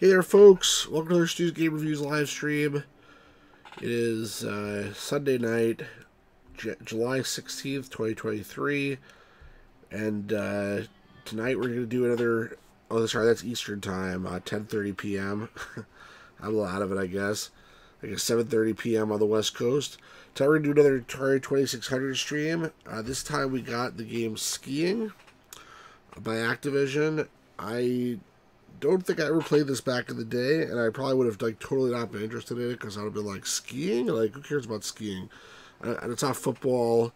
Hey there, folks. Welcome to the Stu's Game Reviews live stream. It is uh, Sunday night, J July 16th, 2023. And uh, tonight we're going to do another... Oh, sorry, that's Eastern Time, uh, 10.30 p.m. I'm a out of it, I guess. I guess 7.30 p.m. on the West Coast. Tonight we're going to do another Atari 2600 stream. Uh, this time we got the game Skiing by Activision. I don't think I ever played this back in the day, and I probably would have like totally not been interested in it because I would have been like skiing. Like, who cares about skiing? And it's not football.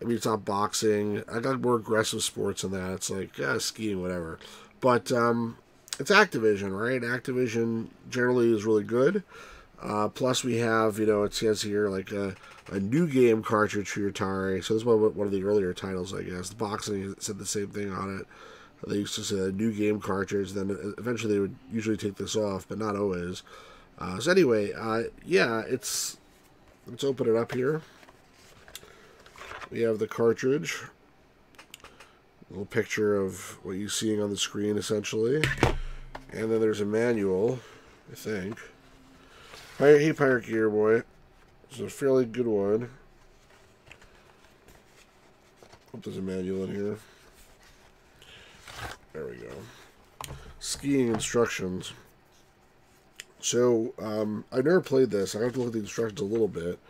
I mean, it's not boxing. I got more aggressive sports than that. It's like yeah, skiing, whatever. But um, it's Activision, right? Activision generally is really good. Uh, plus, we have you know it says here like a, a new game cartridge for Atari. So this is one, one of the earlier titles, I guess. The boxing said the same thing on it. They used to say a new game cartridge. Then eventually they would usually take this off, but not always. Uh, so anyway, uh, yeah, it's let's open it up here. We have the cartridge. A little picture of what you're seeing on the screen, essentially. And then there's a manual, I think. Hey, Pirate Gear Boy. It's a fairly good one. Hope there's a manual in here. There we go. Skiing instructions. So, um, I've never played this. I have to look at the instructions a little bit.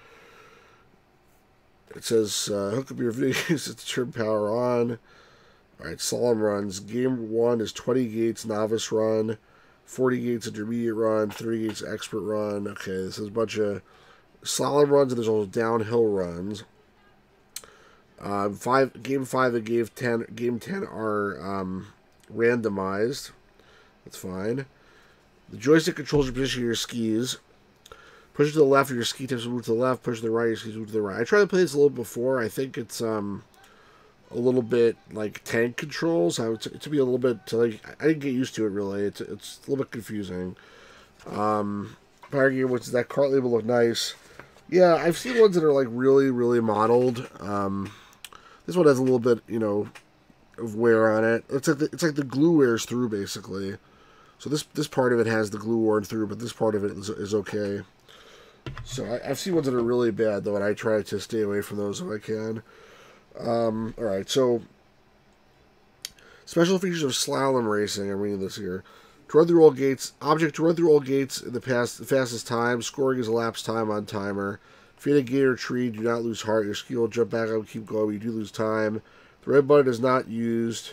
It says, uh, hook up your video to turn power on. Alright, slalom runs. Game 1 is 20 gates novice run, 40 gates intermediate run, 30 gates expert run. Okay, this is a bunch of slalom runs, and there's also downhill runs. Uh, five game five and game ten game ten are um, randomized. That's fine. The joystick controls your position of your skis. Push to the left, of your ski tips move to the left. Push to the right, your skis move to the right. I tried to play this a little before. I think it's um a little bit like tank controls. I would to be a little bit to like I didn't get used to it really. It's it's a little bit confusing. Um, Fire Gear, which is that cart label look nice. Yeah, I've seen ones that are like really really modeled. Um, this one has a little bit you know of wear on it. It's like the, it's like the glue wears through basically. So this this part of it has the glue worn through, but this part of it is, is okay. So I, have seen ones that are really bad though, and I try to stay away from those if I can. Um, all right, so special features of slalom racing. I'm reading this here. To run through all gates, object to run through all gates in the past the fastest time. Scoring is elapsed time on timer. If you hit a gate or tree, do not lose heart. Your ski will jump back up keep going. You do lose time. The red button is not used,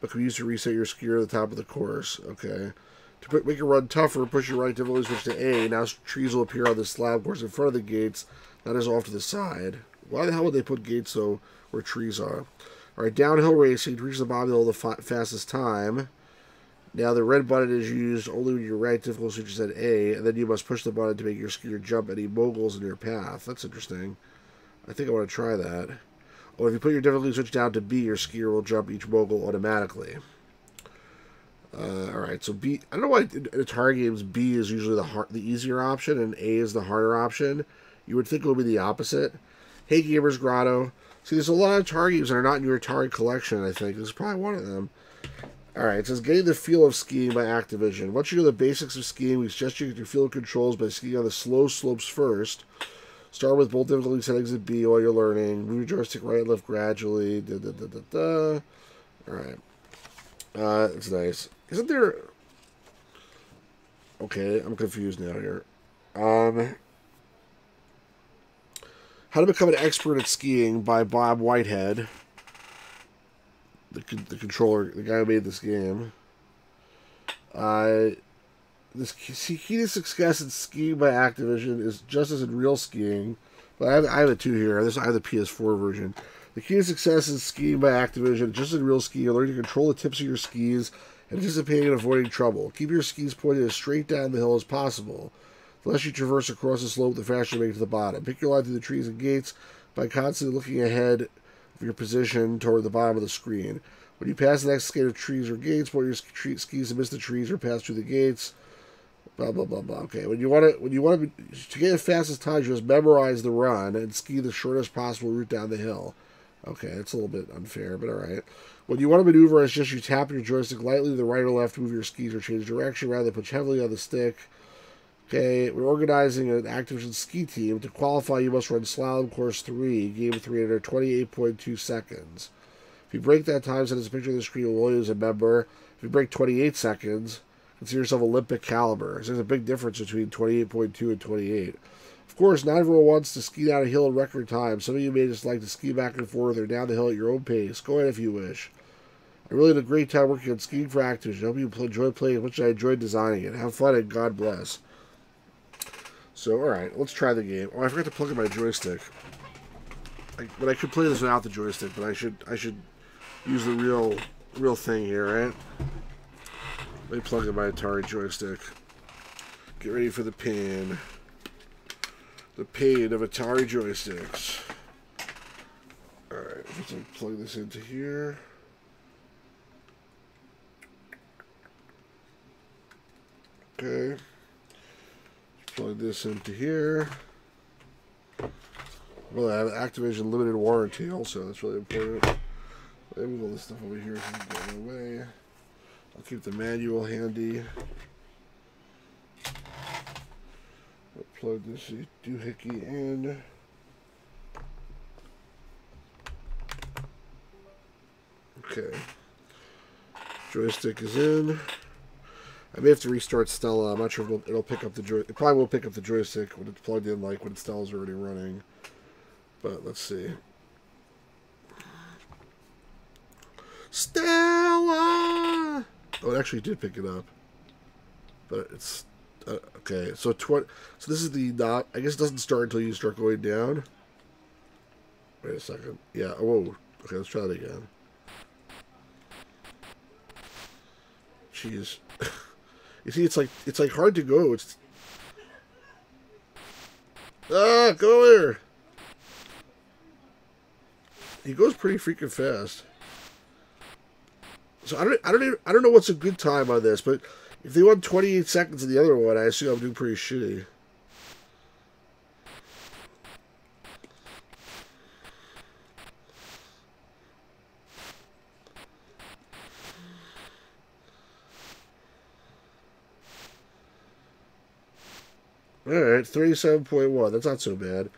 but can be used to reset your skier at the top of the course. Okay. To put, make it run tougher, push your right difficulty switch to A. Now trees will appear on the slab course in front of the gates, not as off to the side. Why the hell would they put gates though where trees are? Alright, downhill racing, to reach the bottom hill the fastest time. Now the red button is used only when your right difficulty switch is at A, and then you must push the button to make your skier jump any moguls in your path. That's interesting. I think I want to try that. Or if you put your difficulty switch down to B, your skier will jump each mogul automatically. Uh, Alright, so B... I don't know why in Atari games B is usually the hard, the easier option and A is the harder option. You would think it would be the opposite. Hey Gamers Grotto. See, there's a lot of Atari games that are not in your Atari collection, I think. This is probably one of them. Alright, it says getting the feel of skiing by Activision. Once you know the basics of skiing, we suggest you get your feel of controls by skiing on the slow slopes first. Start with both difficulty settings at B while you're learning. Move your joystick right and left gradually. Da, da, da, da, da. All right. Uh, it's nice. Isn't there... Okay, I'm confused now here. Um, How to Become an Expert at Skiing by Bob Whitehead. The, the controller, the guy who made this game. Uh, this key to success in skiing by Activision is just as in real skiing. But I have, I have the two here. This I have the PS4 version. The key to success in skiing by Activision, just in real skiing, learning to control the tips of your skis, anticipating and avoiding trouble. Keep your skis pointed as straight down the hill as possible. The less you traverse across the slope, the faster you make it to the bottom. Pick your line through the trees and gates by constantly looking ahead of your position toward the bottom of the screen. When you pass the next gate of trees or gates, point your skis to miss the trees or pass through the gates. Blah blah blah blah. Okay, when you want to when you want to to get the fastest time, you just memorize the run and ski the shortest possible route down the hill. Okay, it's a little bit unfair, but all right. When you want to maneuver, it's just you tap your joystick lightly to the right or left, move your skis, or change direction rather than push heavily on the stick. Okay, we're organizing an Activision ski team. To qualify, you must run Slalom Course 3, Game 3 under 28.2 seconds. If you break that time, send us a picture of the screen, we'll use a member. If you break 28 seconds, consider yourself Olympic caliber. There's a big difference between 28.2 and 28. Of course, not everyone wants to ski down a hill in record time. Some of you may just like to ski back and forth or down the hill at your own pace. Go ahead if you wish. I really had a great time working on skiing for Activision. I hope you enjoy playing as much as I enjoyed designing it. Have fun and God bless. So, alright, let's try the game. Oh, I forgot to plug in my joystick. I, but I could play this without the joystick, but I should I should use the real real thing here, right? Let me plug in my Atari joystick. Get ready for the pain the pain of Atari joysticks. Alright, let's plug this into here. Okay. Plug this into here. Well, I have an Activision limited warranty also. That's really important. Let me move all this stuff over here so get away. I'll keep the manual handy. plug this doohickey in. Okay. Joystick is in. I may have to restart Stella. I'm not sure if it'll, it'll pick up the joy. It probably will pick up the joystick when it's plugged in, like when Stella's already running. But let's see. Stella! Oh, it actually did pick it up. But it's uh, okay, so twenty. So this is the not. I guess it doesn't start until you start going down. Wait a second. Yeah. Whoa. Okay, let's try that again. Jeez. you see, it's like it's like hard to go. It's ah, go there. He goes pretty freaking fast. So I don't, I don't, even, I don't know what's a good time on this, but if they won 28 seconds in the other one, I assume I'm doing pretty shitty. Alright, 37.1. That's not so bad.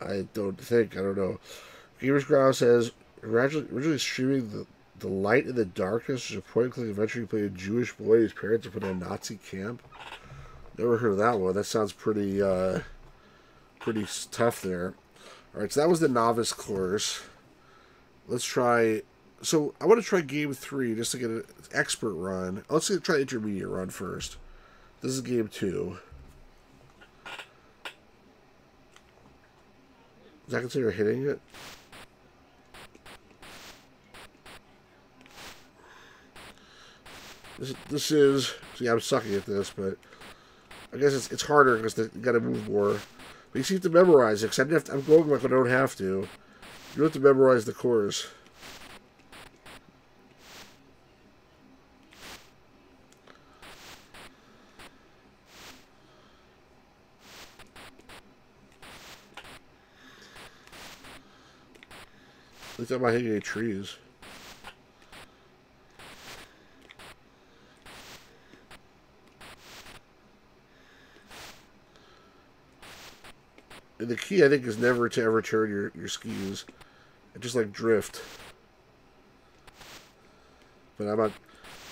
I don't think. I don't know. Gamers Grotto says, originally streaming the the Light in the Darkness is click adventure you play a Jewish boy whose parents are put in a Nazi camp. Never heard of that one. That sounds pretty, uh, pretty tough there. Alright, so that was the novice course. Let's try... So, I want to try game three just to get an expert run. Let's try intermediate run first. This is game two. Does that consider hitting it? This, this is, see, I'm sucking at this, but I guess it's, it's harder because you got to move more. But you see, you have to memorize it, because I am going like I don't have to. You have to memorize the. At least I'm not hitting any trees. The key, I think, is never to ever turn your, your skis. Just like drift. But I'm not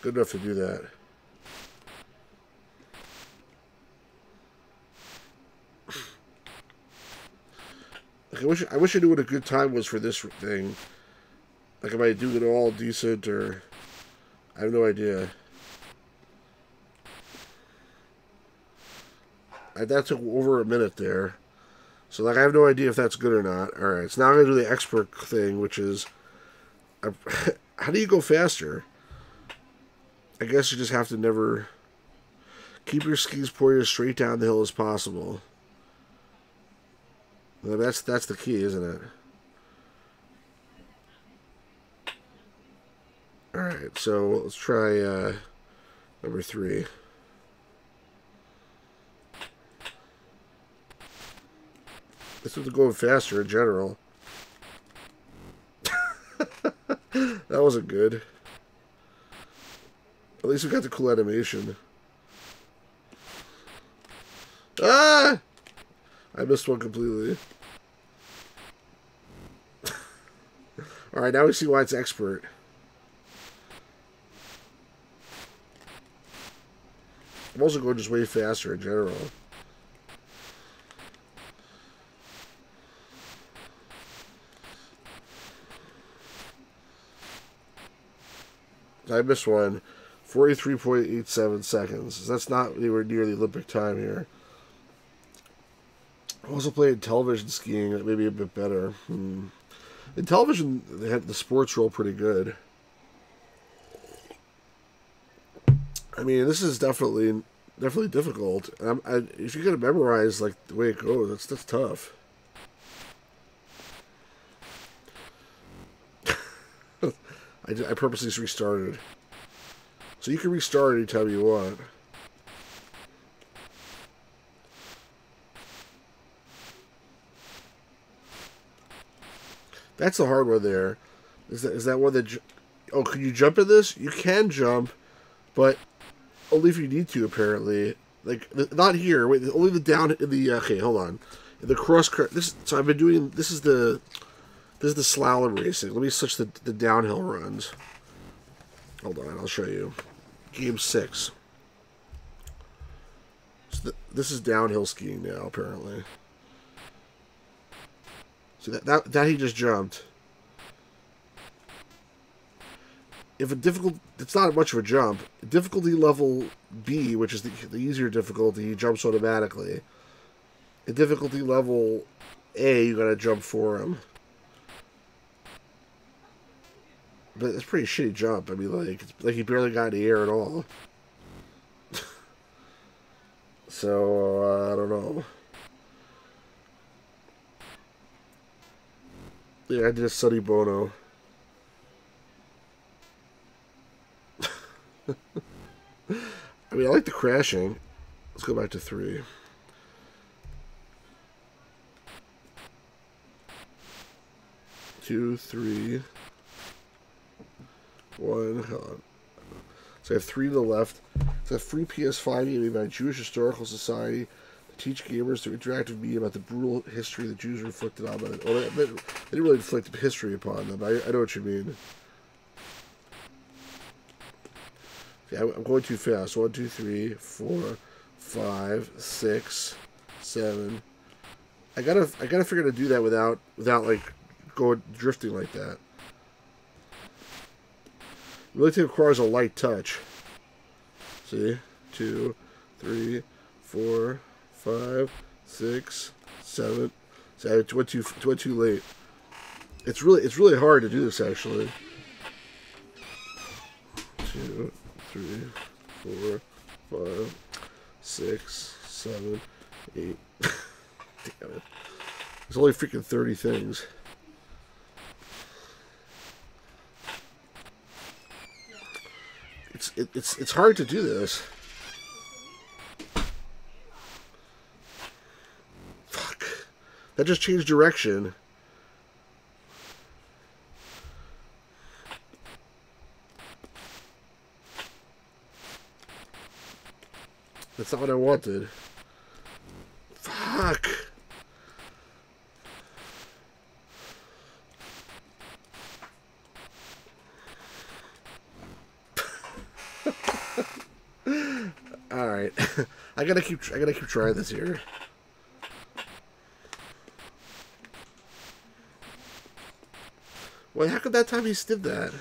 good enough to do that. Like I wish I wish I knew what a good time was for this thing. Like am I doing it all decent or I have no idea. I, that took over a minute there. So, like, I have no idea if that's good or not. All right, so now I'm to do the expert thing, which is, how do you go faster? I guess you just have to never keep your skis pointed straight down the hill as possible. That's that's the key, isn't it? All right, so let's try uh, number three. This is going faster in general. that wasn't good. At least we got the cool animation. Ah! I missed one completely. Alright, now we see why it's expert. I'm also going just way faster in general. I missed one. 43.87 seconds. That's not anywhere near the Olympic time here. I also played Intellivision skiing. That may be a bit better. Hmm. Intellivision, they had the sports roll pretty good. I mean, this is definitely definitely difficult. I, if you gotta memorize like the way it goes, that's that's tough. I, I purposely restarted. So you can restart anytime you want. That's the hard one there. Is that is that one that? Oh, can you jump in this? You can jump, but only if you need to. Apparently, like not here. Wait, only the down in the. Okay, hold on. The cross. This. So I've been doing. This is the. This is the slalom racing. Let me switch the the downhill runs. Hold on, I'll show you. Game six. So this is downhill skiing now, apparently. See that that that he just jumped. If a difficult, it's not much of a jump. Difficulty level B, which is the, the easier difficulty, he jumps automatically. At difficulty level A, you gotta jump for him. But it's pretty shitty jump. I mean, like, it's like he barely got in the air at all. so, uh, I don't know. Yeah, I did a Sonny Bono. I mean, I like the crashing. Let's go back to three. Two, three, one. So I have three to the left. It's a free PS5 game by Jewish Historical Society to teach gamers through interactive media about the brutal history the Jews were inflicted on them. Well, they, they, didn't really inflict history upon them. I, I know what you mean. Yeah, I'm going too fast. One, two, three, four, five, six, seven. I gotta, I gotta figure to do that without, without like going drifting like that. Really requires a light touch. See, two, three, four, five, six, seven. So it went too, went too late. It's really, it's really hard to do this actually. Two, three, four, five, six, seven, eight. Damn it! There's only freaking thirty things. It's it, it's it's hard to do this. Fuck. That just changed direction. That's not what I wanted. Fuck. All right, I gotta keep. I gotta keep trying this here. Well, how could that time he did that?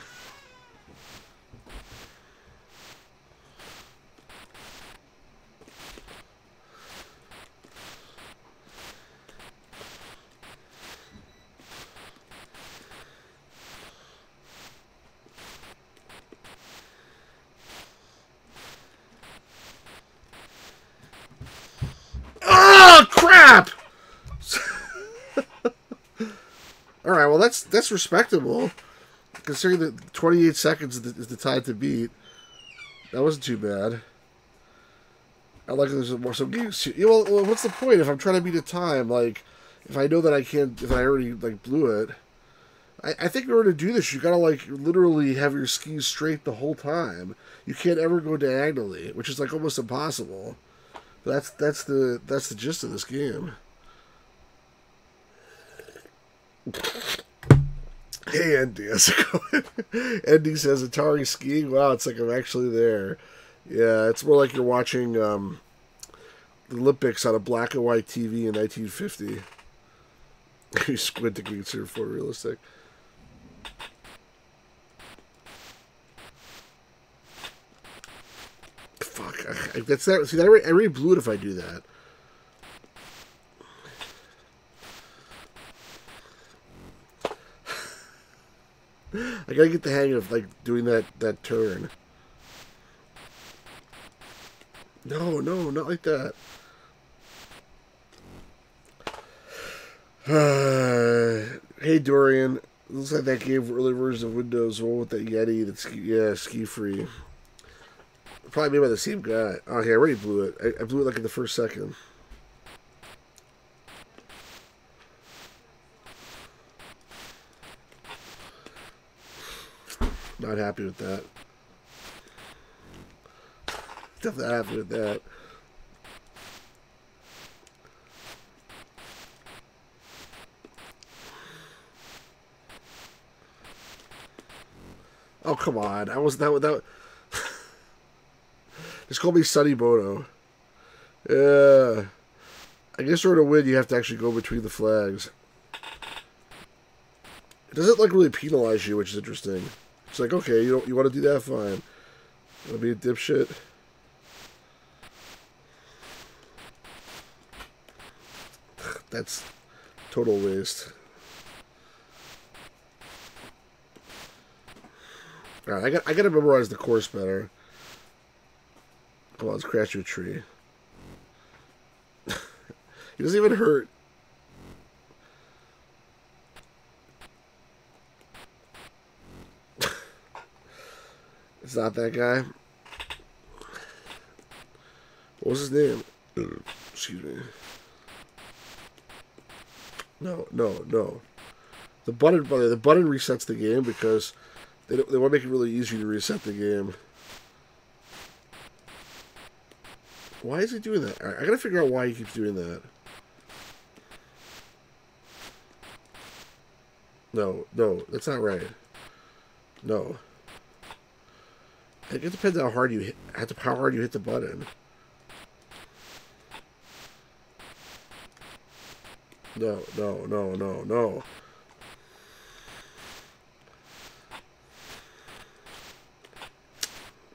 That's respectable, considering that 28 seconds is the, is the time to beat. That wasn't too bad. I like there's more some games. Well, well, what's the point if I'm trying to beat a time? Like, if I know that I can't, if I already like blew it, I, I think in order to do this, you gotta like literally have your skis straight the whole time. You can't ever go diagonally, which is like almost impossible. But that's that's the that's the gist of this game. Hey Andy? Andy says Atari skiing. Wow, it's like I'm actually there. Yeah, it's more like you're watching um, the Olympics on a black and white TV in 1950. you squint to consider photorealistic. Fuck, I, that's that. See, that I, I blew it if I do that. I gotta get the hang of like doing that that turn. No, no, not like that. Uh, hey Dorian, looks like that gave early versions of Windows one with that Yeti that's yeah SkiFree. Probably made by the same guy. Okay, I already blew it. I, I blew it like in the first second. Not happy with that. Definitely happy with that. Oh come on! I was that that. Just call me Sonny Bono. Yeah. I guess in order to win, you have to actually go between the flags. It doesn't like really penalize you, which is interesting. Like, okay, you don't, you want to do that, fine. Want to be a dipshit? That's total waste. Alright, I got I gotta memorize the course better. Come on, let's crash your tree. he doesn't even hurt. It's not that guy. What was his name? Excuse me. No, no, no. The button, the button resets the game because they, they want to make it really easy to reset the game. Why is he doing that? I gotta figure out why he keeps doing that. No, no, that's not right. No. It depends how hard you hit, how hard you hit the button. No, no, no, no, no.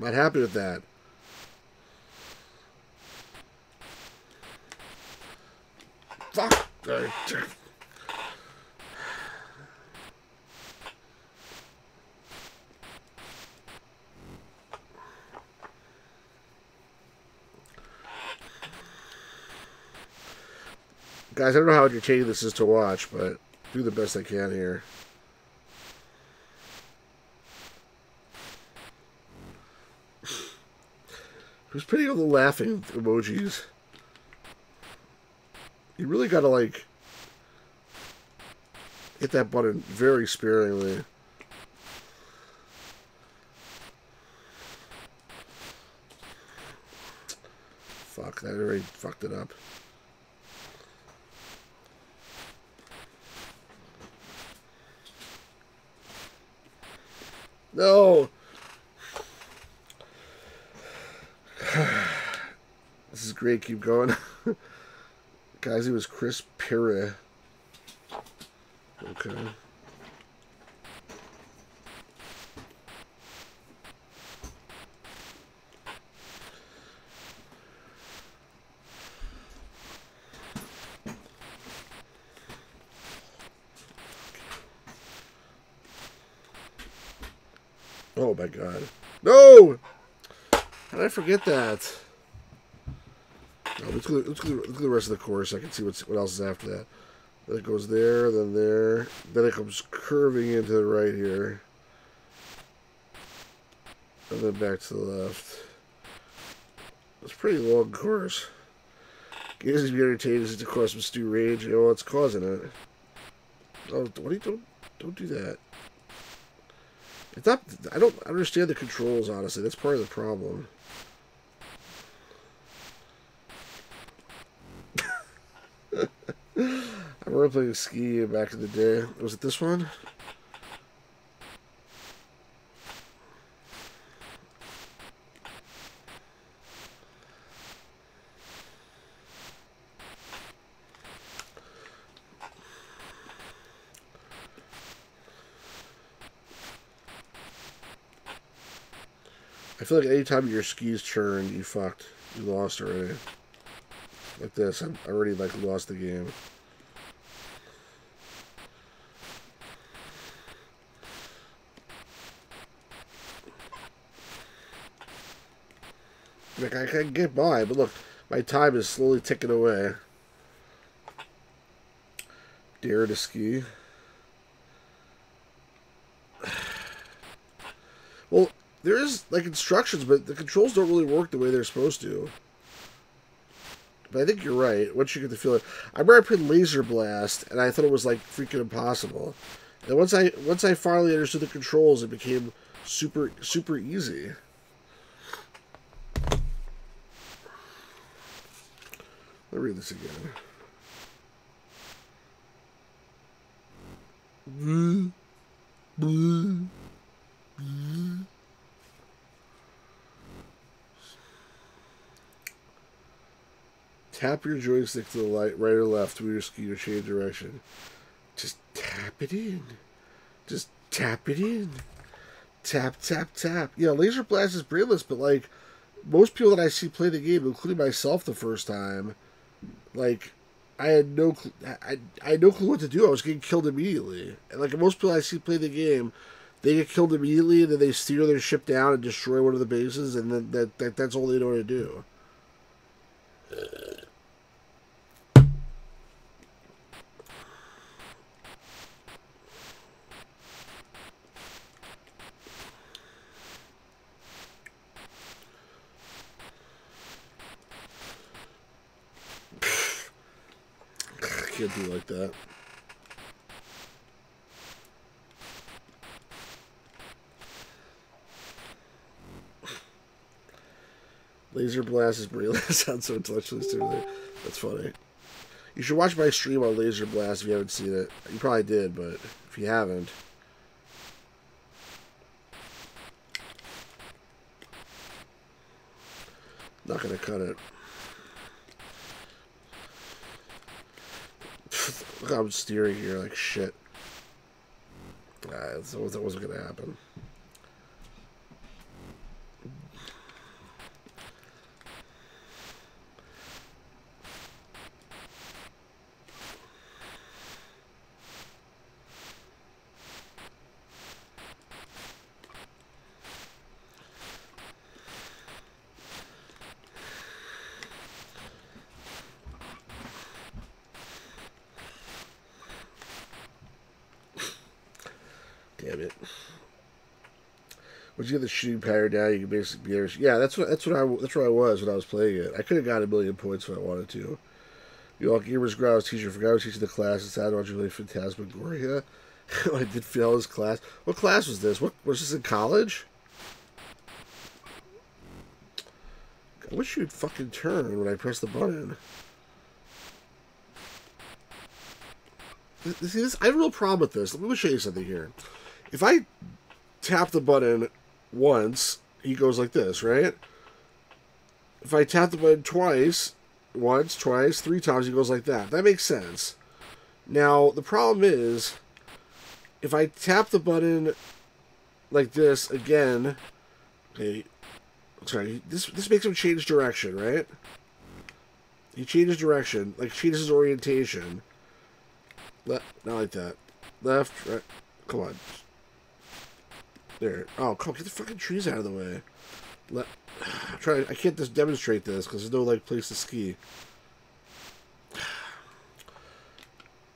Not happy with that. Fuck. Guys, I don't know how entertaining this is to watch, but do the best I can here. Who's putting all the laughing emojis? You really gotta, like, hit that button very sparingly. Fuck, that already fucked it up. No! this is great, keep going. Guys, it was Chris Pira. Okay. Oh my god. No! How did I forget that? Oh, let's, go, let's, go, let's go the rest of the course. I can see what's, what else is after that. Then it goes there, then there. Then it comes curving into the right here. And then back to the left. It's a pretty long course. Games to be entertained as it's across some stew range. You know what's causing it? Oh, what are you doing? Don't do that. It's not. I don't understand the controls. Honestly, that's part of the problem. I remember playing ski back in the day. Was it this one? Feel like anytime your skis turn, you fucked. You lost already. Like this, I already like lost the game. Like I can get by, but look, my time is slowly ticking away. Dare to ski. Well, there is like instructions, but the controls don't really work the way they're supposed to. But I think you're right. Once you get the feeling, I remember I played Laser Blast, and I thought it was like freaking impossible. And once I once I finally understood the controls, it became super super easy. Let me read this again. Mm. Mm. Mm. Tap your joystick to the light, right or left, to your ski to change direction. Just tap it in. Just tap it in. Tap, tap, tap. Yeah, Laser Blast is brainless, but like most people that I see play the game, including myself the first time, like I had no, cl- I, I had no clue what to do. I was getting killed immediately, and like most people I see play the game, they get killed immediately, and then they steer their ship down and destroy one of the bases, and then that, that that's all they know how to do. Can't do like that. Laser Blast is really sounds so intellectually stimulating. That's funny. You should watch my stream on Laser Blast if you haven't seen it. You probably did, but if you haven't. Not gonna cut it. Look I'm steering here like shit. Uh, that wasn't gonna happen. Damn it. Once you get the shooting pattern down, you can basically be to, Yeah, that's what that's what I that's where I was when I was playing it. I could have got a million points if I wanted to. You all gamers grouse teacher forgot I was teaching the class sad about really Phantasmagoria. I did fail his class. What class was this? What was this in college? I wish you'd fucking turn when I press the button. See this? I have a real problem with this. Let me show you something here. If I tap the button once, he goes like this, right? If I tap the button twice, once, twice, three times, he goes like that. That makes sense. Now, the problem is, if I tap the button like this again, okay, sorry, this this makes him change direction, right? He changes direction, like changes his orientation. Left, not like that. Left, right. Come on. There. Oh, come get the fucking trees out of the way. Let. I'm trying. I can't just demonstrate this because there's no like place to ski.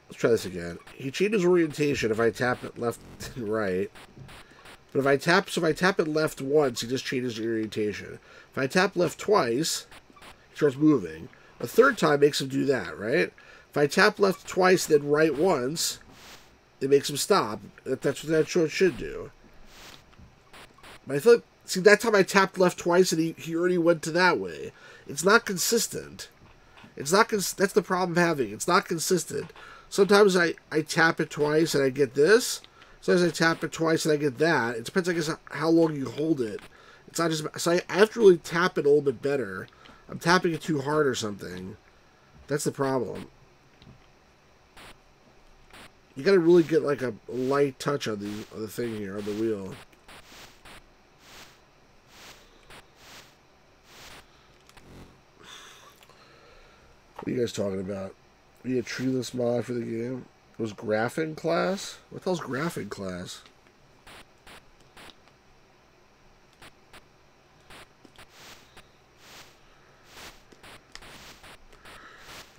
Let's try this again. He changes orientation if I tap it left and right. But if I tap, so if I tap it left once, he just changes orientation. If I tap left twice, he starts moving. A third time makes him do that, right? If I tap left twice, then right once, it makes him stop. That, that's what that short should do. But I like, see, that time I tapped left twice and he, he already went to that way. It's not consistent. It's not, cons- that's the problem I'm having. It's not consistent. Sometimes I, I tap it twice and I get this. Sometimes I tap it twice and I get that. It depends, I guess, how long you hold it. It's not just, so I, I have to really tap it a little bit better. I'm tapping it too hard or something. That's the problem. You gotta really get like a light touch on the on the thing here on the wheel. What are you guys talking about? Be a treeless mod for the game? It was graphing class? What the hell's graphing class?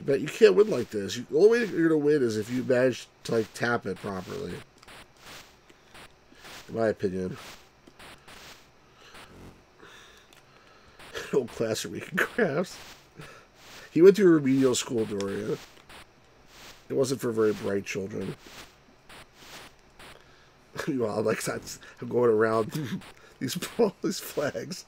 But you can't win like this. You, the only way you're going to win is if you manage to like tap it properly. In my opinion. Old class of Rican crafts. He went to a remedial school, Doria. It wasn't for very bright children. well, like that's I'm going around these these flags.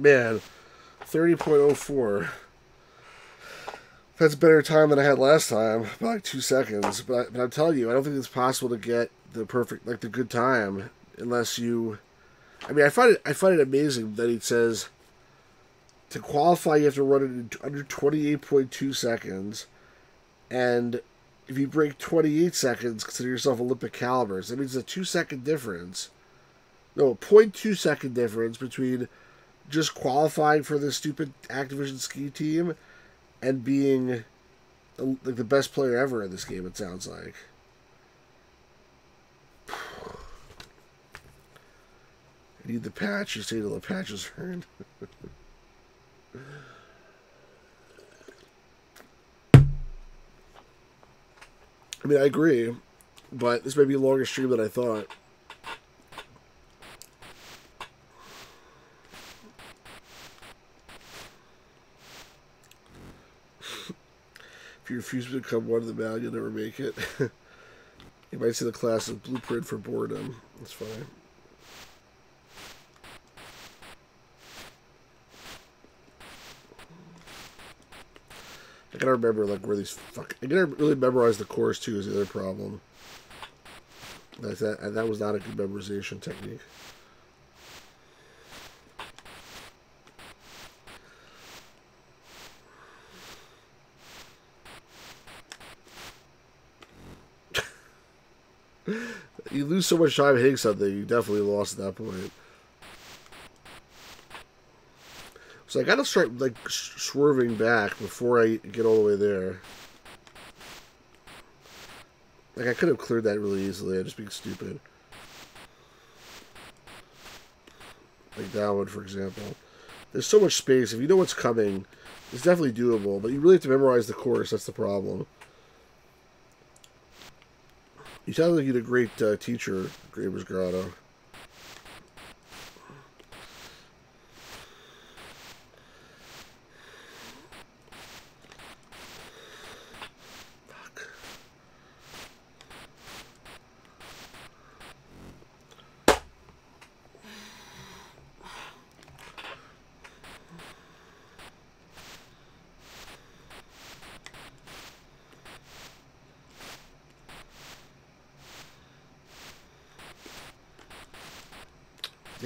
Man, 30.04. That's a better time than I had last time, by like two seconds. But, but I'm telling you, I don't think it's possible to get the perfect, like the good time, unless you. I mean, I find it, I find it amazing that he says to qualify you have to run it under 28.2 seconds, and if you break 28 seconds, consider yourself Olympic caliber. So that means a two second difference. No, a 0.2 second difference between just qualifying for this stupid Activision ski team and being like the best player ever in this game. It sounds like. I need the patch. You say till the patch is earned. I mean, I agree, but this may be a longer stream than I thought. You refuse to become one of the mal, you'll never make it. you might see the class as blueprint for boredom. That's fine. I gotta remember like where these fuck. I gotta really memorize the course too. Is the other problem. That. That was not a good memorization technique. you lose so much time hitting something, you definitely lost at that point. So I gotta start like swerving back before I get all the way there. Like I could have cleared that really easily. I'm just being stupid. Like that one, for example. There's so much space. If you know what's coming, it's definitely doable. But you really have to memorize the course. That's the problem. You sound like you're a great uh, teacher, Gamers Grotto.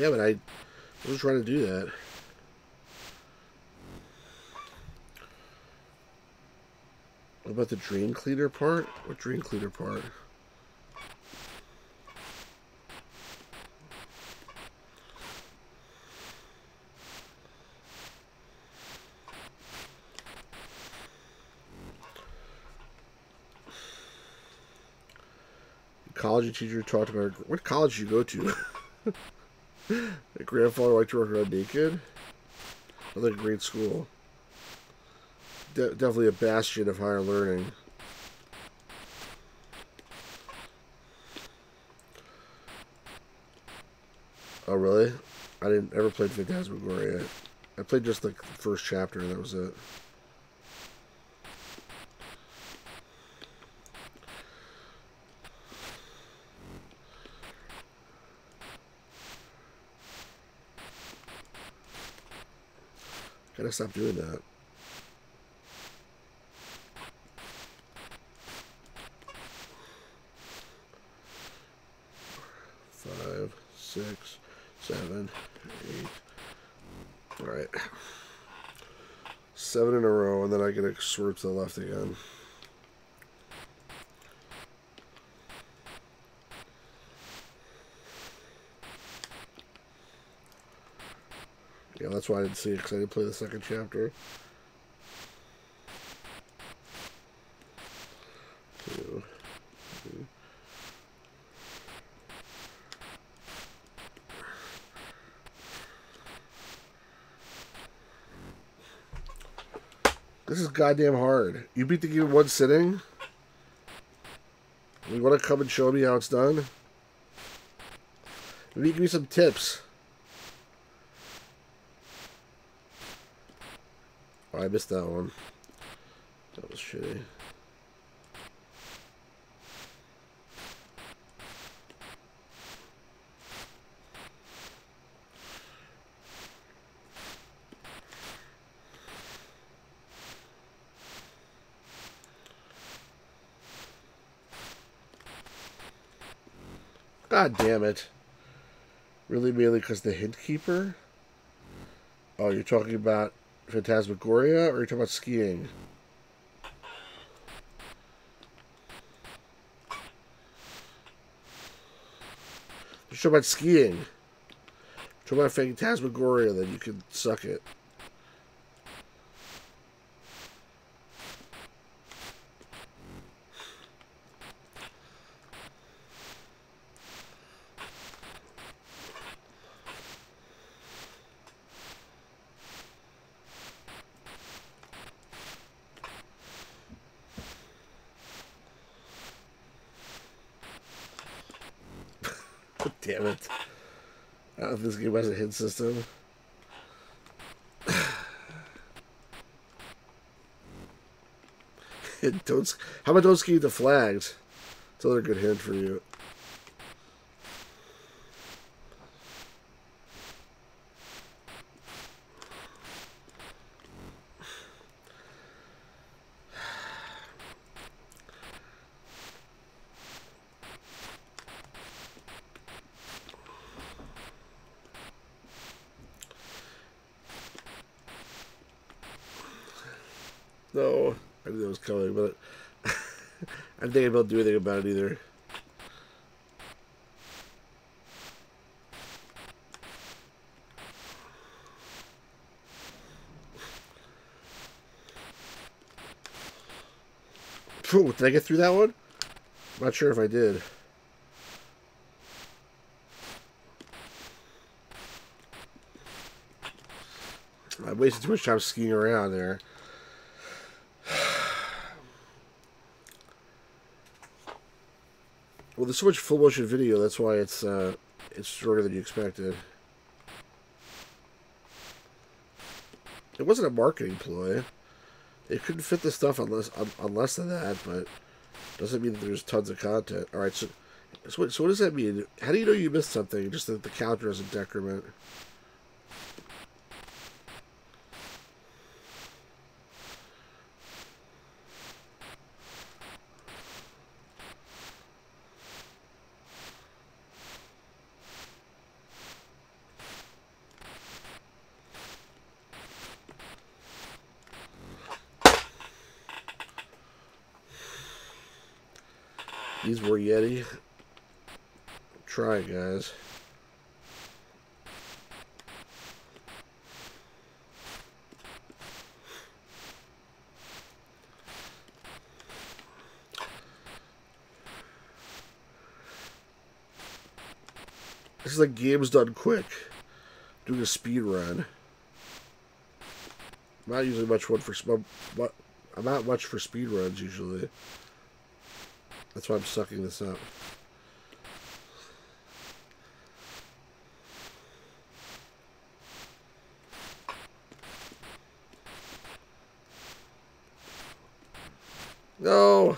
Yeah, but I wasn't trying to do that. What about the drain cleaner part? What drain cleaner part? college teacher talked about what college you go to? My grandfather liked to work around naked. Another great school. De definitely a bastion of higher learning. Oh, really? I didn't ever play Phantasmagoria. I played just like the first chapter, and that was it. Gotta stop doing that. Five, six, seven, eight. All right. Seven in a row, and then I get a swerve to the left again. That's why I didn't see it, because I didn't play the second chapter. This is goddamn hard. You beat the game in one sitting? You want to come and show me how it's done? Maybe give me some tips. I missed that one. That was shitty. God damn it. Really mainly because the hint keeper? Oh, you're talking about Phantasmagoria or are you talking about skiing? You're talking about skiing. You're talking about Phantasmagoria, then you can suck it. Damn it. Has a hit system. don't, how about don't ski the flags? It's another good hint for you. No, I knew that was coming, but I didn't think to do anything about it either. Did I get through that one? I'm not sure if I did. I wasted too much time skiing around there. Well, there's so much full motion video. That's why it's uh, it's shorter than you expected. It wasn't a marketing ploy. It couldn't fit the stuff unless on, less than that, but doesn't mean there's tons of content. All right, so so what, so what does that mean? How do you know you missed something? Just that the counter is a decrement. These were Yeti. Try guys. This is like games done quick. Doing a speed run. I'm not usually much one for I'm not much for speed runs usually. That's why I'm sucking this up. No.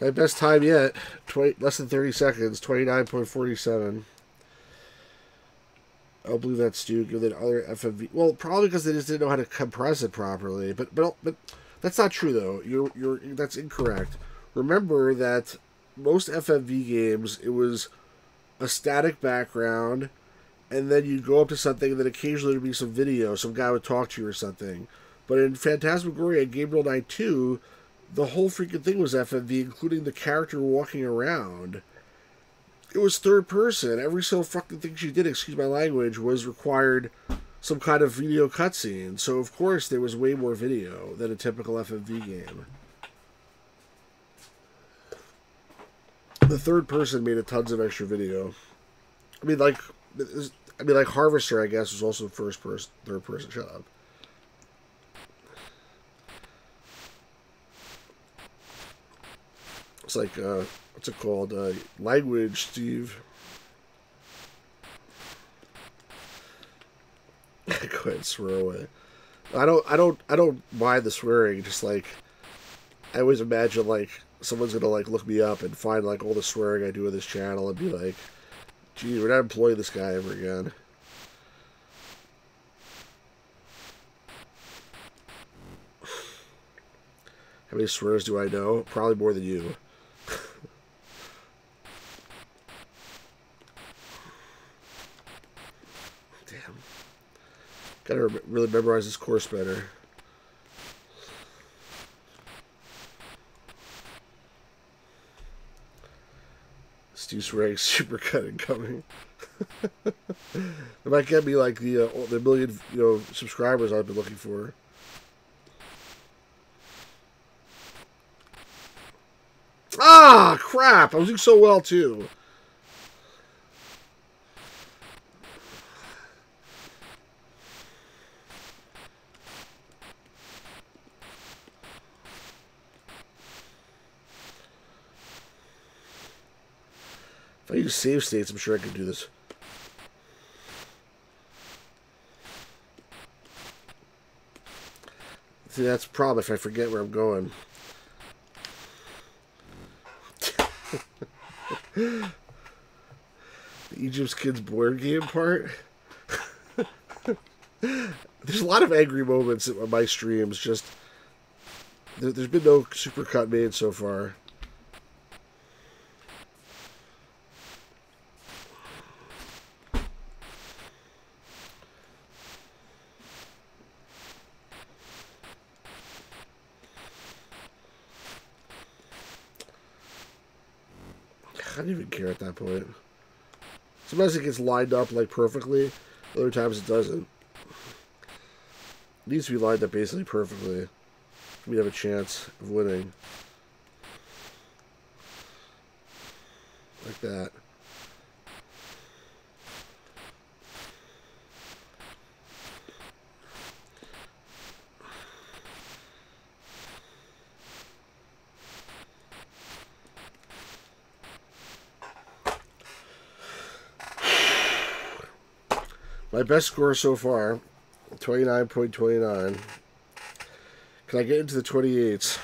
My best time yet, 20, less than 30 seconds, 29.47. I believe that's stupid than other FMV. Well, probably because they just didn't know how to compress it properly. But but but that's not true though. You're you're that's incorrect. Remember that most FMV games it was a static background, and then you'd go up to something, and then occasionally there'd be some video. Some guy would talk to you or something. But in Phantasmagoria and Gabriel Knight 2, the whole freaking thing was FMV, including the character walking around. It was third person. Every single fucking thing she did, excuse my language, was required some kind of video cutscene. So of course there was way more video than a typical FMV game. The third person made a tons of extra video. I mean, like, I mean, like Harvester, I guess, was also first person, third person. Shut up. It's like, uh, what's it called? Uh, language, Steve. Go ahead, swear away. I don't, I don't, I don't mind the swearing. Just like, I always imagine like someone's gonna like look me up and find like all the swearing I do on this channel and be like, "Gee, we're not employing this guy ever again." How many swears do I know? Probably more than you. Gotta re really memorize this course better. Steve super supercut incoming. it might get me like the uh, the million you know subscribers I've been looking for. Ah, crap! I was doing so well too. If I use save states, I'm sure I could do this. See, that's a problem if I forget where I'm going. the Egypt's Kids board game part. There's a lot of angry moments in my streams. Just there, has been no supercut made so far. I don't even care at that point. Sometimes it gets lined up like perfectly, other times it doesn't. It needs to be lined up basically perfectly we have a chance of winning. Like that. My best score so far, 29.29. Can I get into the 28s?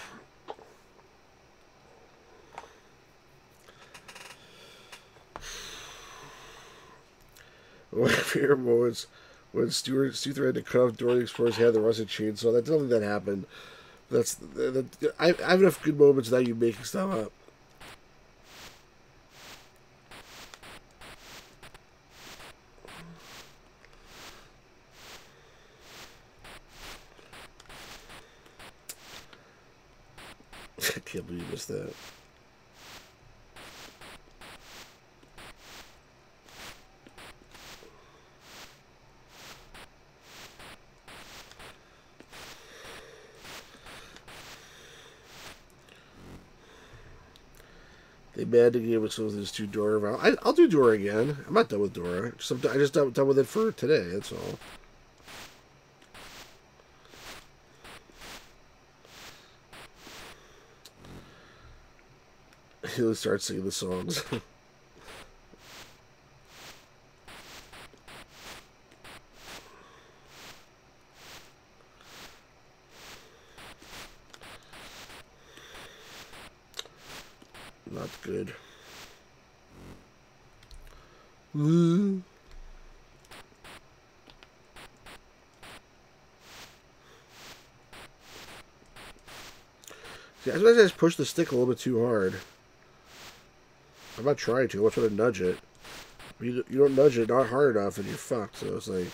One of favorite moments when Stuart Stu had to cut off the Explorer's head, the rusted chainsaw. That doesn't think that happened. That's that, I, I have enough good moments without you making stuff up. I can't believe you missed that. They mad game with some of these two Dora. I, I'll do Dora again. I'm not done with Dora. Just, I just done with it for today. That's all. He'll start singing the songs. Not good. Ooh. See, I just pushed the stick a little bit too hard. I'm not trying to. I'm trying to nudge it. You, you don't nudge it not hard enough and you're fucked. So it's like...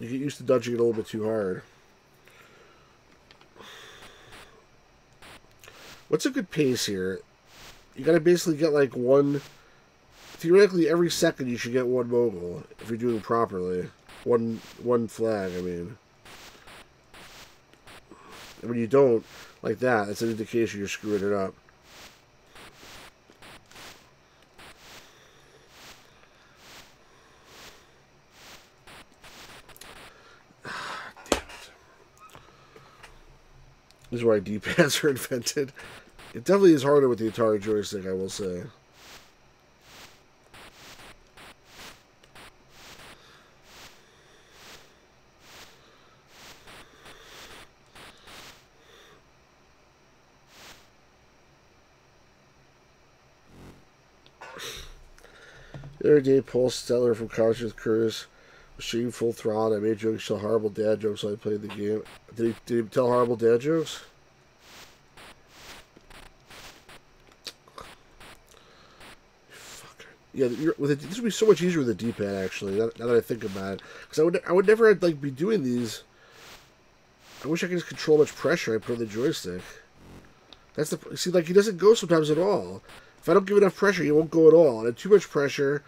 You get used to nudging it a little bit too hard. What's a good pace here? You gotta basically get like one... Theoretically, every second you should get one mogul, if you're doing it properly. One, one flag, I mean. And when you don't, like that, it's an indication you're screwing it up. This is why D-pads are invented. It definitely is harder with the Atari joystick, I will say. Other day, Paul Stellar from College with Curtis was full throttle. I made jokes, tell horrible dad jokes while I played the game. Did he, did he tell horrible dad jokes? Yeah, with it, this would be so much easier with a D-pad. Actually, now, now, that I think about it, because I would I would never like be doing these. I wish I could just control how much pressure I put on the joystick. That's the see, like he doesn't go sometimes at all. If I don't give enough pressure, he won't go at all. And at too much pressure,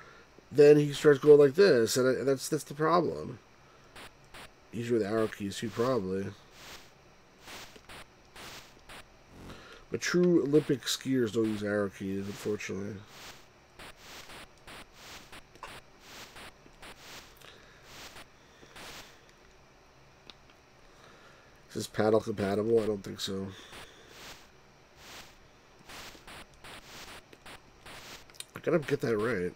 then he starts going like this, and, and that's that's the problem. Easier with arrow keys too, probably. But true Olympic skiers don't use arrow keys, unfortunately. Is this paddle compatible? I don't think so. Gotta get that right.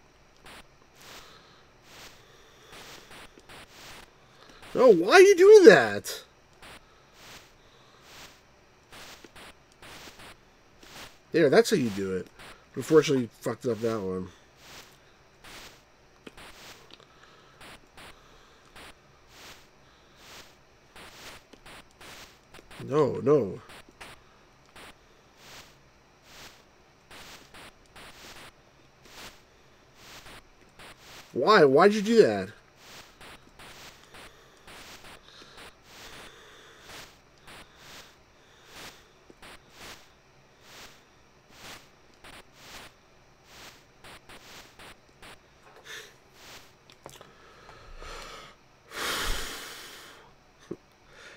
No, why are you doing that? There, that's how you do it. Unfortunately, you fucked up that one. No, no. Why? Why'd you do that?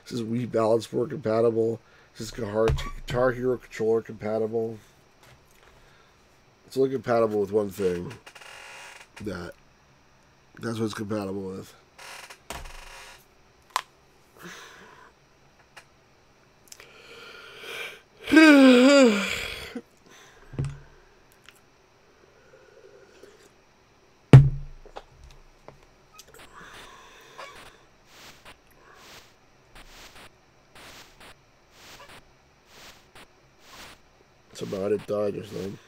This is Wii Balance Board compatible. This is Guitar, Guitar Hero controller compatible. It's only compatible with one thing. That. That's what it's compatible with. about it or something.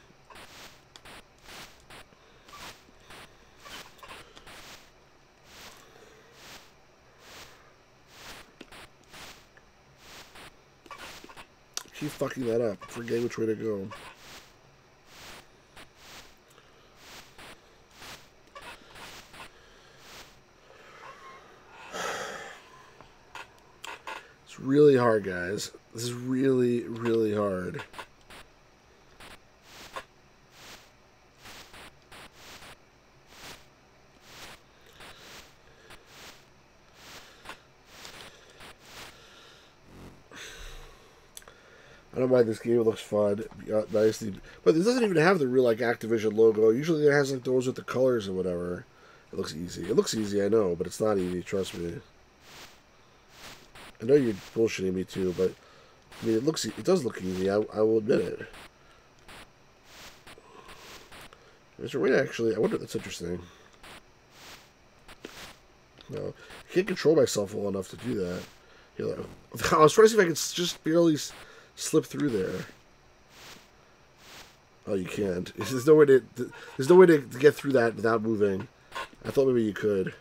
Keep fucking that up. Forget which way to go. It's really hard, guys. This is really, really hard. Don't mind this game. It looks fun, uh, nicely, but this doesn't even have the real like Activision logo. Usually, it has like those with the colors and whatever. It looks easy. It looks easy, I know, but it's not easy. Trust me. I know you're bullshitting me too, but I mean, it looks. It does look easy. I, I will admit it. there a way to actually? I wonder. That's interesting. No, I can't control myself well enough to do that. You know, I was trying to see if I could just barely slip through there. Oh, you can't. There's no way to. There's no way to get through that without moving. I thought maybe you could.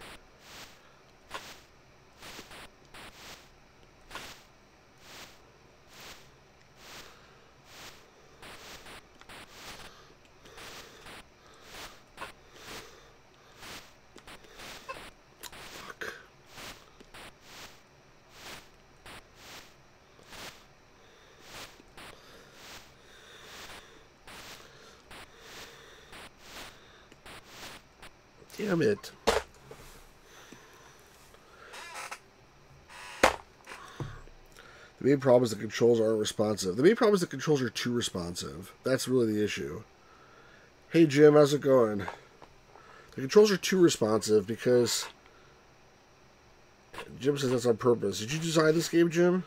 Damn it. The main problem is the controls aren't responsive. The main problem is the controls are too responsive. That's really the issue. Hey Jim, how's it going? The controls are too responsive because Jim says that's on purpose. Did you design this game, Jim?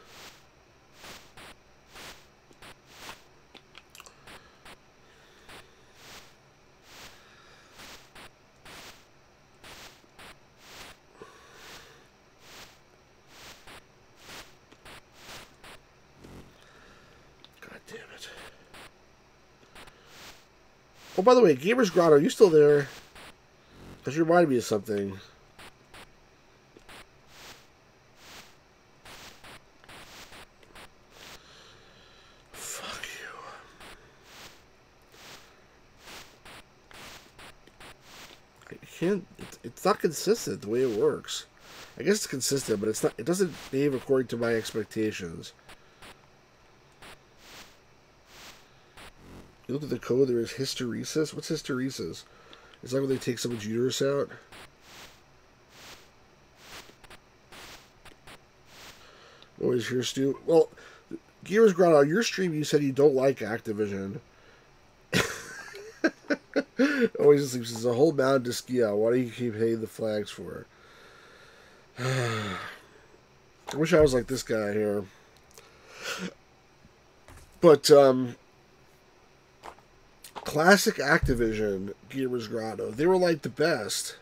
By the way, Gamers Grotto, are you still there? Because you reminded me of something. Fuck you. You can't. It's not consistent the way it works. I guess it's consistent, but it's not. It doesn't behave according to my expectations. Look at the code, there is hysteresis. What's hysteresis? Is that when they take someone's uterus out? Always here, Stu. Well, Gamers Grotto, your stream, you said you don't like Activision. Always seems there's a whole mountain to ski on. Why do you keep hitting the flags for? I wish I was like this guy here. But, um, classic Activision Gamers Grotto. They were like the best.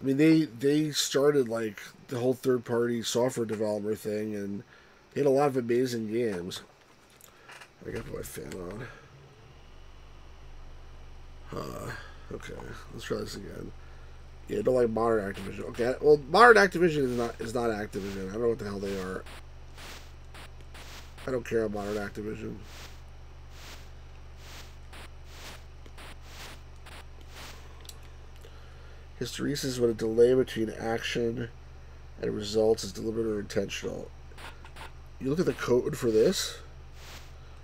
I mean, they they started like the whole third party software developer thing, and they had a lot of amazing games. I got my fan on. Uh, okay, let's try this again. Yeah, I don't like modern Activision. Okay, well, modern Activision is not is not Activision. I don't know what the hell they are. I don't care about modern Activision. Hysteresis is when a delay between action and results is deliberate or intentional. You look at the code for this.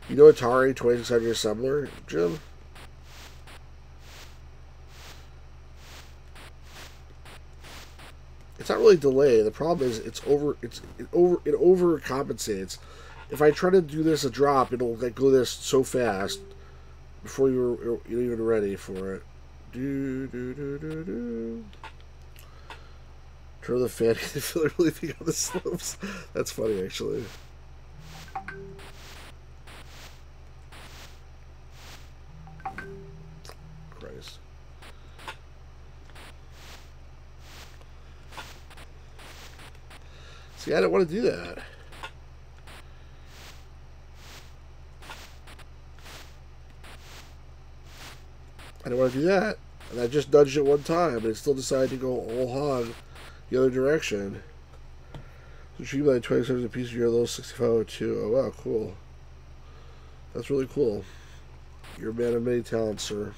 You know Atari 2600 assembler, Jim? It's not really delay. The problem is it's over. It's it over. It overcompensates. If I try to do this a drop, it'll like go this so fast before you're you're even ready for it. Do, do, do, do, do. Turn the fan to feel really big on the slopes. That's funny, actually. Christ. See, I don't want to do that. I didn't want to do that. And I just nudged it one time, but it still decided to go all hog the other direction. So she like 27 a piece of your little 6502. Oh wow, cool. That's really cool. You're a man of many talents, sir.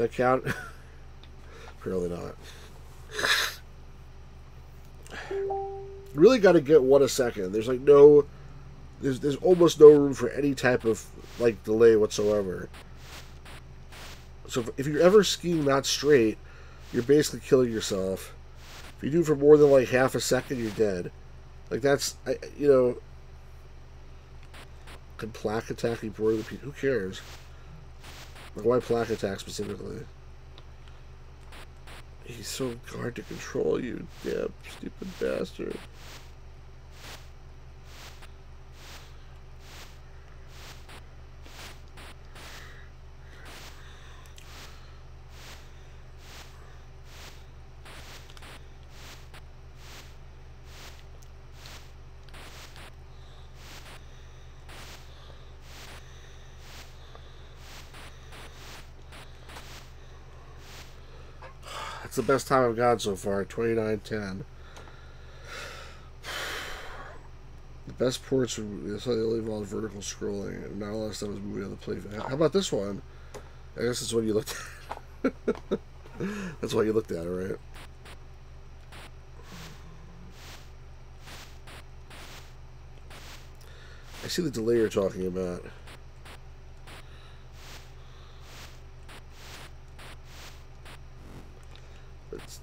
That count? Apparently not. really got to get one a second. There's like no there's there's almost no room for any type of like delay whatsoever. So if, if you're ever skiing not straight, you're basically killing yourself. If you do for more than like half a second, you're dead. Like that's I, you know. Can plaque attack more than people? Who cares? Like why plaque attack specifically? He's so hard to control, you damn stupid bastard. Best time I've got so far, 29.10. The best ports they only involve vertical scrolling, not of stuff is moving on the plate. How about this one? I guess that's what you looked at. that's why you looked at it, right? I see the delay you're talking about. It's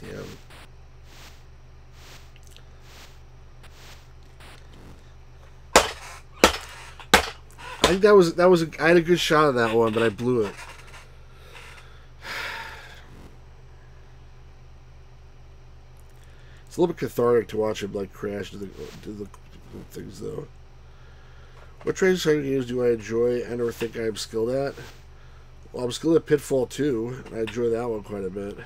Damn. I think that was that was a, I had a good shot on that one, but I blew it. It's a little bit cathartic to watch him like crash to the to the things though. What trading card games do I enjoy and or think I'm skilled at? Well, I'm skilled at Pitfall 2, and I enjoy that one quite a bit.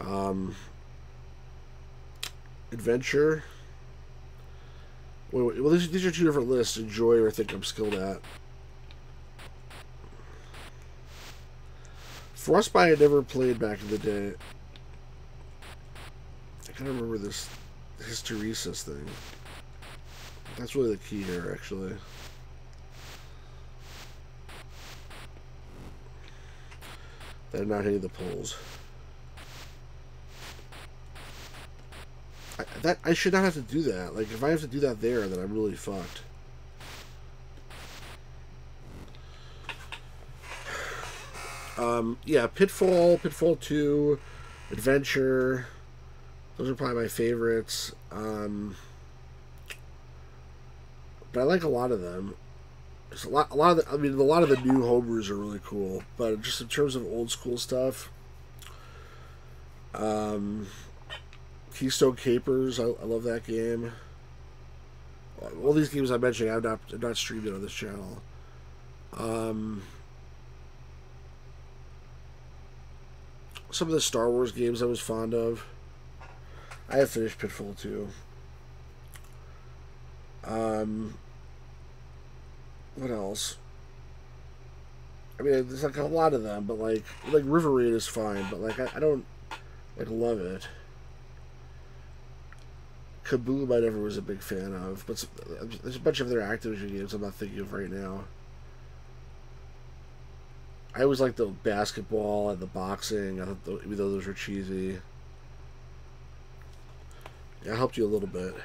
Um, adventure. Wait, wait, well, these, these are two different lists. Enjoy or think I'm skilled at. Frostbite I never played back in the day. I kind of remember this hysteresis thing. That's really the key here, actually. They're not hitting the poles. I, that I should not have to do that. Like if I have to do that there, then I'm really fucked. Um, yeah, Pitfall, Pitfall Two, Adventure. Those are probably my favorites. Um, but I like a lot of them. A lot, a lot of the, I mean, a lot of the new homebrews are really cool. But just in terms of old school stuff, um, Keystone Kapers, I, I love that game. All these games I mentioned, I've not, I've not streamed it on this channel. Um, some of the Star Wars games I was fond of. I have finished Pitfall 2. Um, what else? I mean, there's like a lot of them, but like, like River Raid is fine, but like, I, I don't like love it. Kaboom, I never was a big fan of, but there's a bunch of other Activision games I'm not thinking of right now. I always liked the basketball and the boxing. I thought, the, even though those were cheesy, yeah, I helped you a little bit.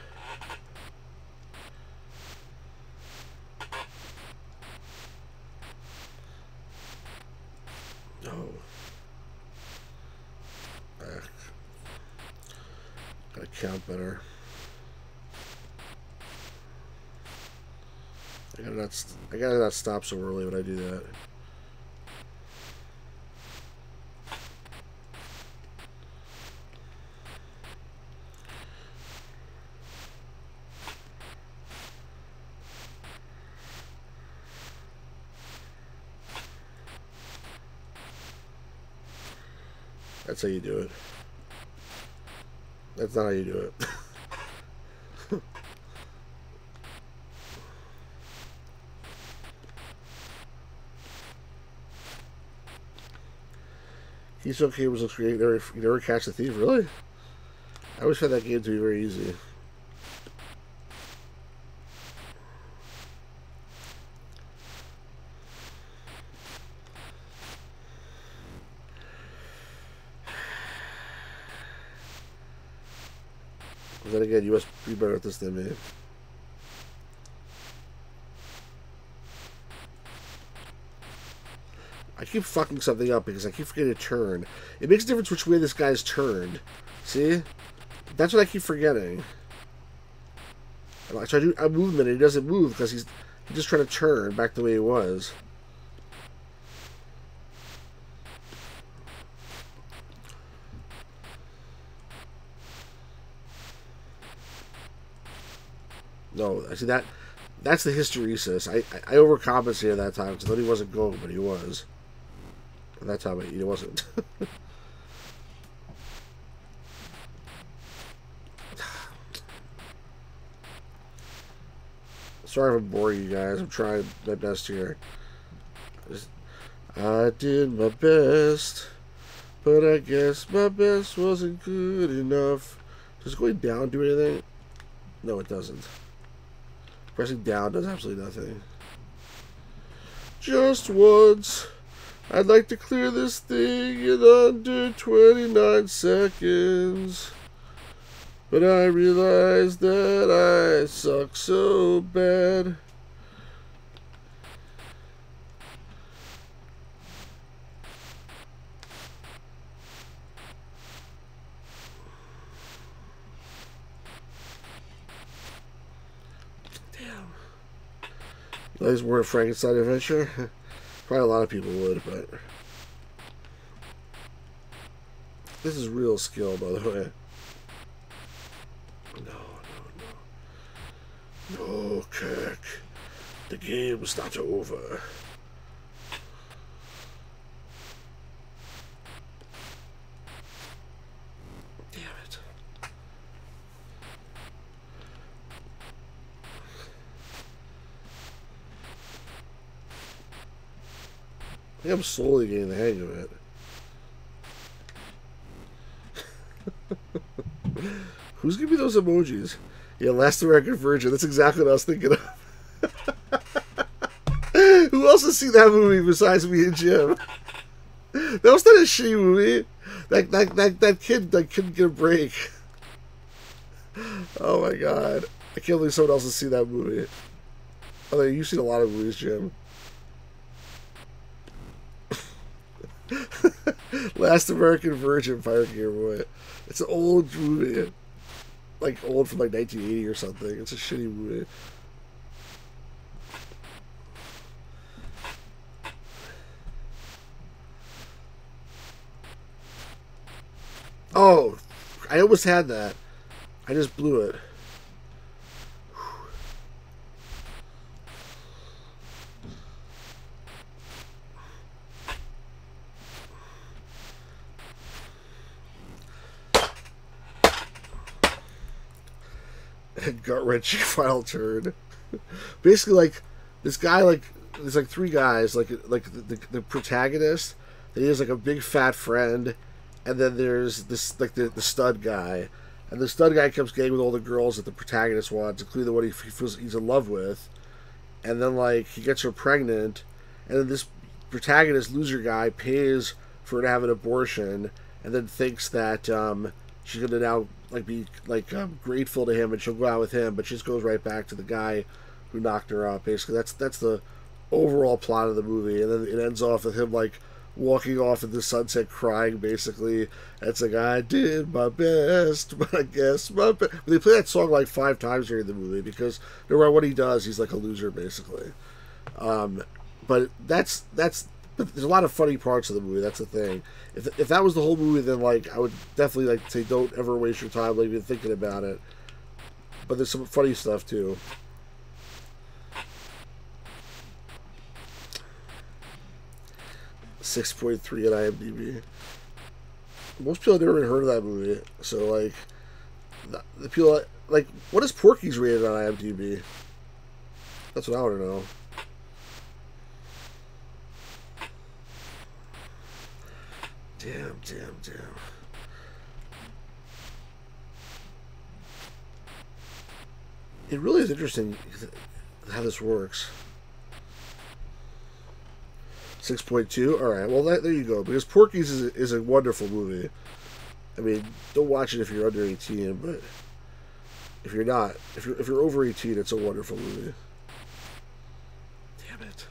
Oh. Count better. Gotta not. I gotta not stop so early when I do that. That's how you do it. That's not how you do it. He's okay was a create never, never catch the thief, really? I always found that game to be very easy. But then again, you must be better at this than me. I keep fucking something up because I keep forgetting to turn. It makes a difference which way this guy's turned. See? That's what I keep forgetting. I try to do a movement and he doesn't move because he's, he's just trying to turn back the way he was. No, I see that. That's the hysteresis. I, I, I overcompensated that time because I thought he wasn't going, but he was. And that time he wasn't. Sorry if I'm boring you guys. I'm trying my best here. I did my best, but I guess my best wasn't good enough. Does going down do anything? No, it doesn't. Pressing down does absolutely nothing. Just once. I'd like to clear this thing in under 29 seconds. But I realize that I suck so bad. Damn. Were a Frankenstein adventure? Probably a lot of people would, but... This is real skill, by the way. No, no, no. No, Kirk. The game's not over. I I'm slowly getting the hang of it. Who's giving me those emojis? Yeah, Last American Virgin. That's exactly what I was thinking of. Who else has seen that movie besides me and Jim? That was not a shitty movie. That that that, that kid that couldn't get a break. Oh my god. I can't believe someone else has seen that movie. Oh, you've seen a lot of movies, Jim. Last American Virgin Pirate Gear Boy. It's an old movie like old from like 1980 or something. It's a shitty movie. Oh, I almost had that. I just blew it. gut wrenching final turn. Basically, like this guy, like there's like three guys, like like the, the, the protagonist. He has like a big fat friend, and then there's this like the, the stud guy, and the stud guy comes getting with all the girls that the protagonist wants, including the one he, he feels he's in love with, and then like he gets her pregnant, and then this protagonist loser guy pays for her to have an abortion, and then thinks that um, she's gonna now like be like um, grateful to him and she'll go out with him, but she just goes right back to the guy who knocked her up. Basically, that's that's the overall plot of the movie, and then it ends off with him like walking off in the sunset crying. Basically, it's like I did my best, but I guess my best. They play that song like five times during the movie because no matter what he does, he's like a loser basically. Um, but that's that's but there's a lot of funny parts of the movie. That's the thing. If, if that was the whole movie, then like I would definitely like say don't ever waste your time like even thinking about it. But there's some funny stuff too. Six point three at IMDb. Most people have never even heard of that movie, so like the, the people like what is Porky's rated on IMDb? That's what I want to know. Damn, damn, damn. It really is interesting how this works. 6.2? Alright, well, that, there you go. Because Porky's is, is a wonderful movie. I mean, don't watch it if you're under 18, but If you're not, if you're if you're over 18, it's a wonderful movie. Damn it.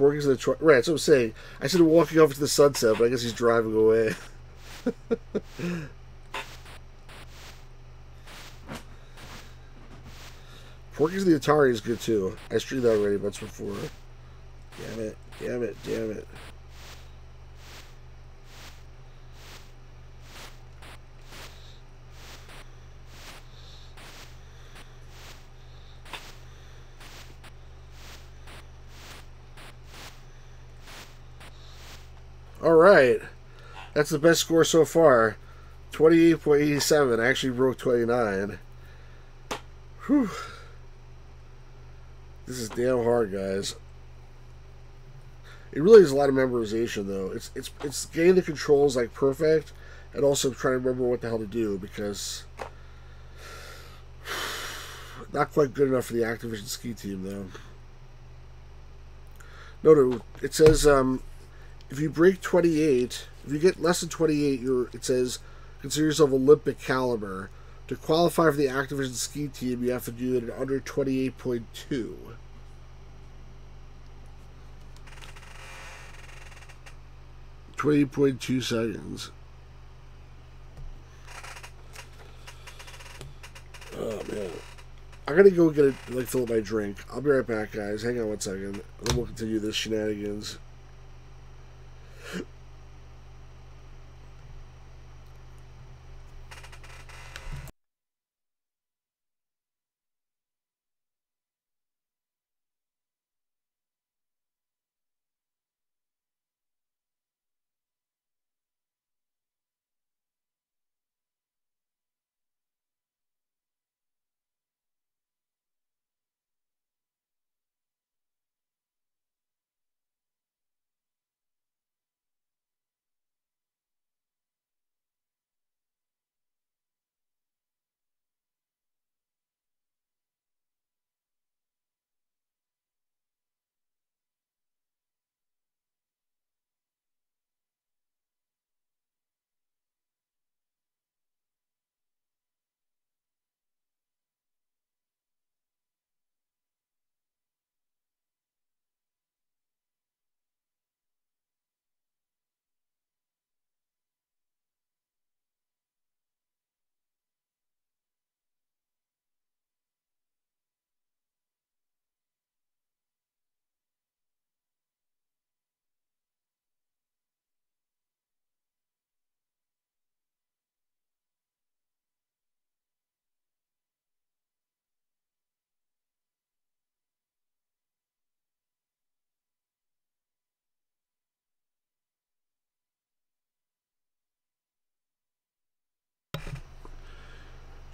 Porky's in the truck. Right, what I'm saying. I said walking off into the sunset, but I guess he's driving away. Porky's the Atari is good too. I streamed that already once before. Damn it, damn it, damn it. All right. That's the best score so far. 28.87. I actually broke 29. Whew. This is damn hard, guys. It really is a lot of memorization, though. It's it's it's getting the controls like perfect, and also trying to remember what the hell to do because not quite good enough for the Activision ski team, though. No, no. It says um, if you break 28, if you get less than 28, you're. It says consider yourself Olympic caliber. To qualify for the Activision ski team, you have to do it at under 28.2. Twenty point two seconds. Oh man. I gotta go get a like fill up my drink. I'll be right back, guys. Hang on one second. And then we'll continue this shenanigans.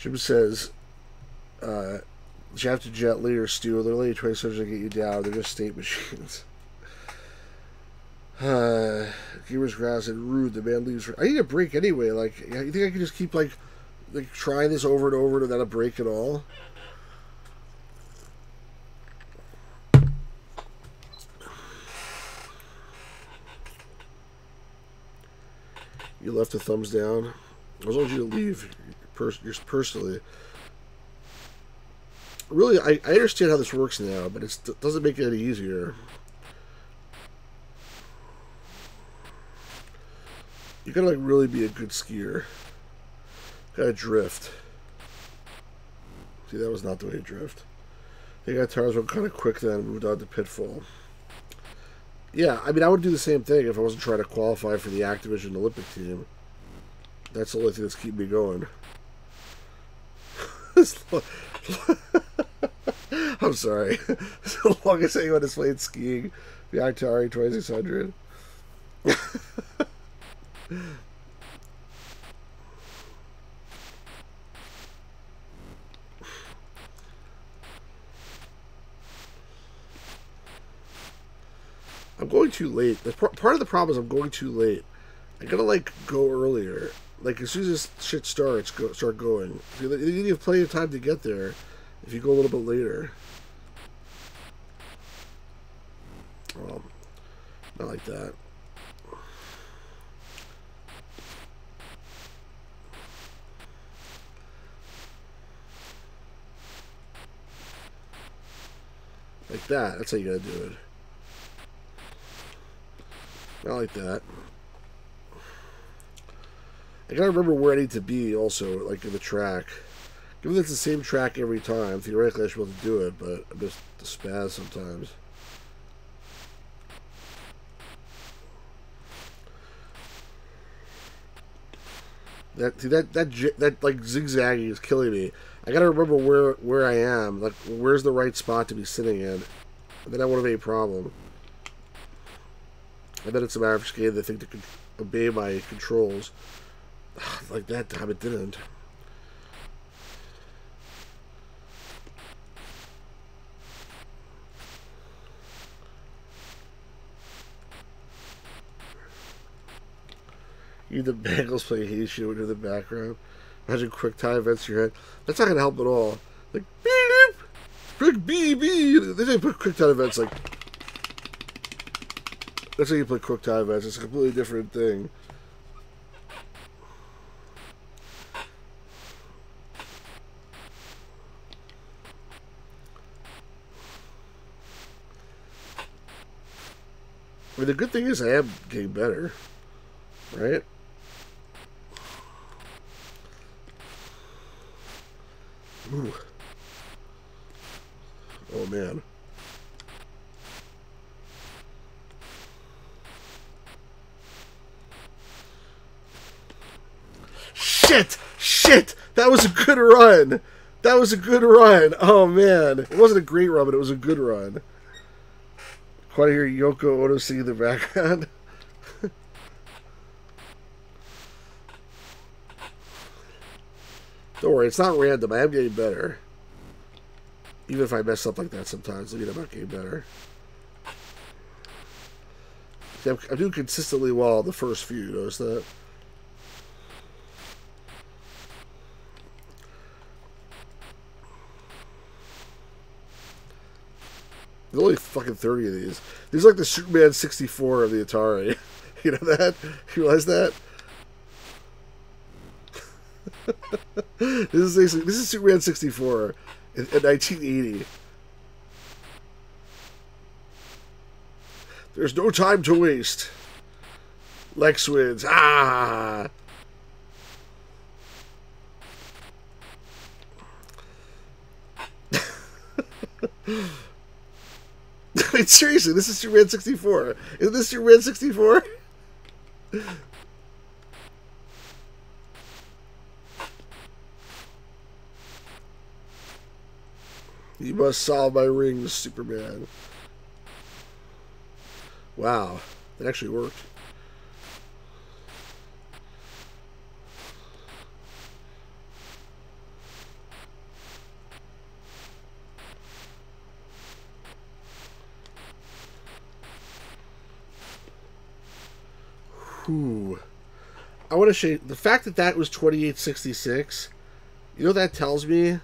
Jim says, uh, Jet to Jet leader Stu, they're lady twenty to get you down. They're just state machines. Uh, Gamers Grass and Rude, the man leaves. I need a break anyway. Like, you think I can just keep like, like trying this over and over without a break at all? You left a thumbs down. I was told you to leave pers- just personally. Really, I, I understand how this works now, but it doesn't make it any easier. You gotta like really be a good skier. Gotta drift. See, that was not the way to drift. They got tires were kind of quick then moved on to Pitfall. Yeah, I mean, I would do the same thing if I wasn't trying to qualify for the Activision Olympic team. That's the only thing that's keeping me going. I'm sorry. It's the longest anyone has played skiing. The Atari 2600. I'm going too late. part of the problem is I'm going too late. I gotta like go earlier. Like as soon as this shit starts, go start going. You have plenty of time to get there if you go a little bit later. Um, Not like that. Like that. That's how you gotta do it. Not like that. I gotta remember where I need to be also, like in the track. Given that it's the same track every time, theoretically I should be able to do it, but I'm just the spaz sometimes. That see, that that that like zigzagging is killing me. I gotta remember where where I am. Like, where's the right spot to be sitting in? And then I won't have any problem. And then it's a matter of just getting the thing to obey my controls. like that time, it didn't. You the Bengals play Hey Shoot in the background. Imagine quick time events in your head. That's not gonna help at all. Like beep, quick beep. They didn't put quick time events like. That's how you play quick time events. It's a completely different thing. Mean, the good thing is I am getting better, right? Ooh. Oh man. Shit! Shit! That was a good run! That was a good run! Oh man. It wasn't a great run, but it was a good run. Quite hear Yoko Ono sing in the background. Don't worry, it's not random. I am getting better. Even if I mess up like that sometimes, I mean, I'm not getting better. I'm doing consistently well the first few, you notice that? There's only fucking 30 of these. Are like the Superman 64 of the Atari. you know that? You realize that? this is this is Superman 64 in, in 1980. There's no time to waste. Lex wins. Ah! I mean, seriously, this is Superman 64. Is this Superman 64? You must solve my rings, Superman. Wow, that actually worked. I want to show you the fact that that was 2866. You know what that tells me?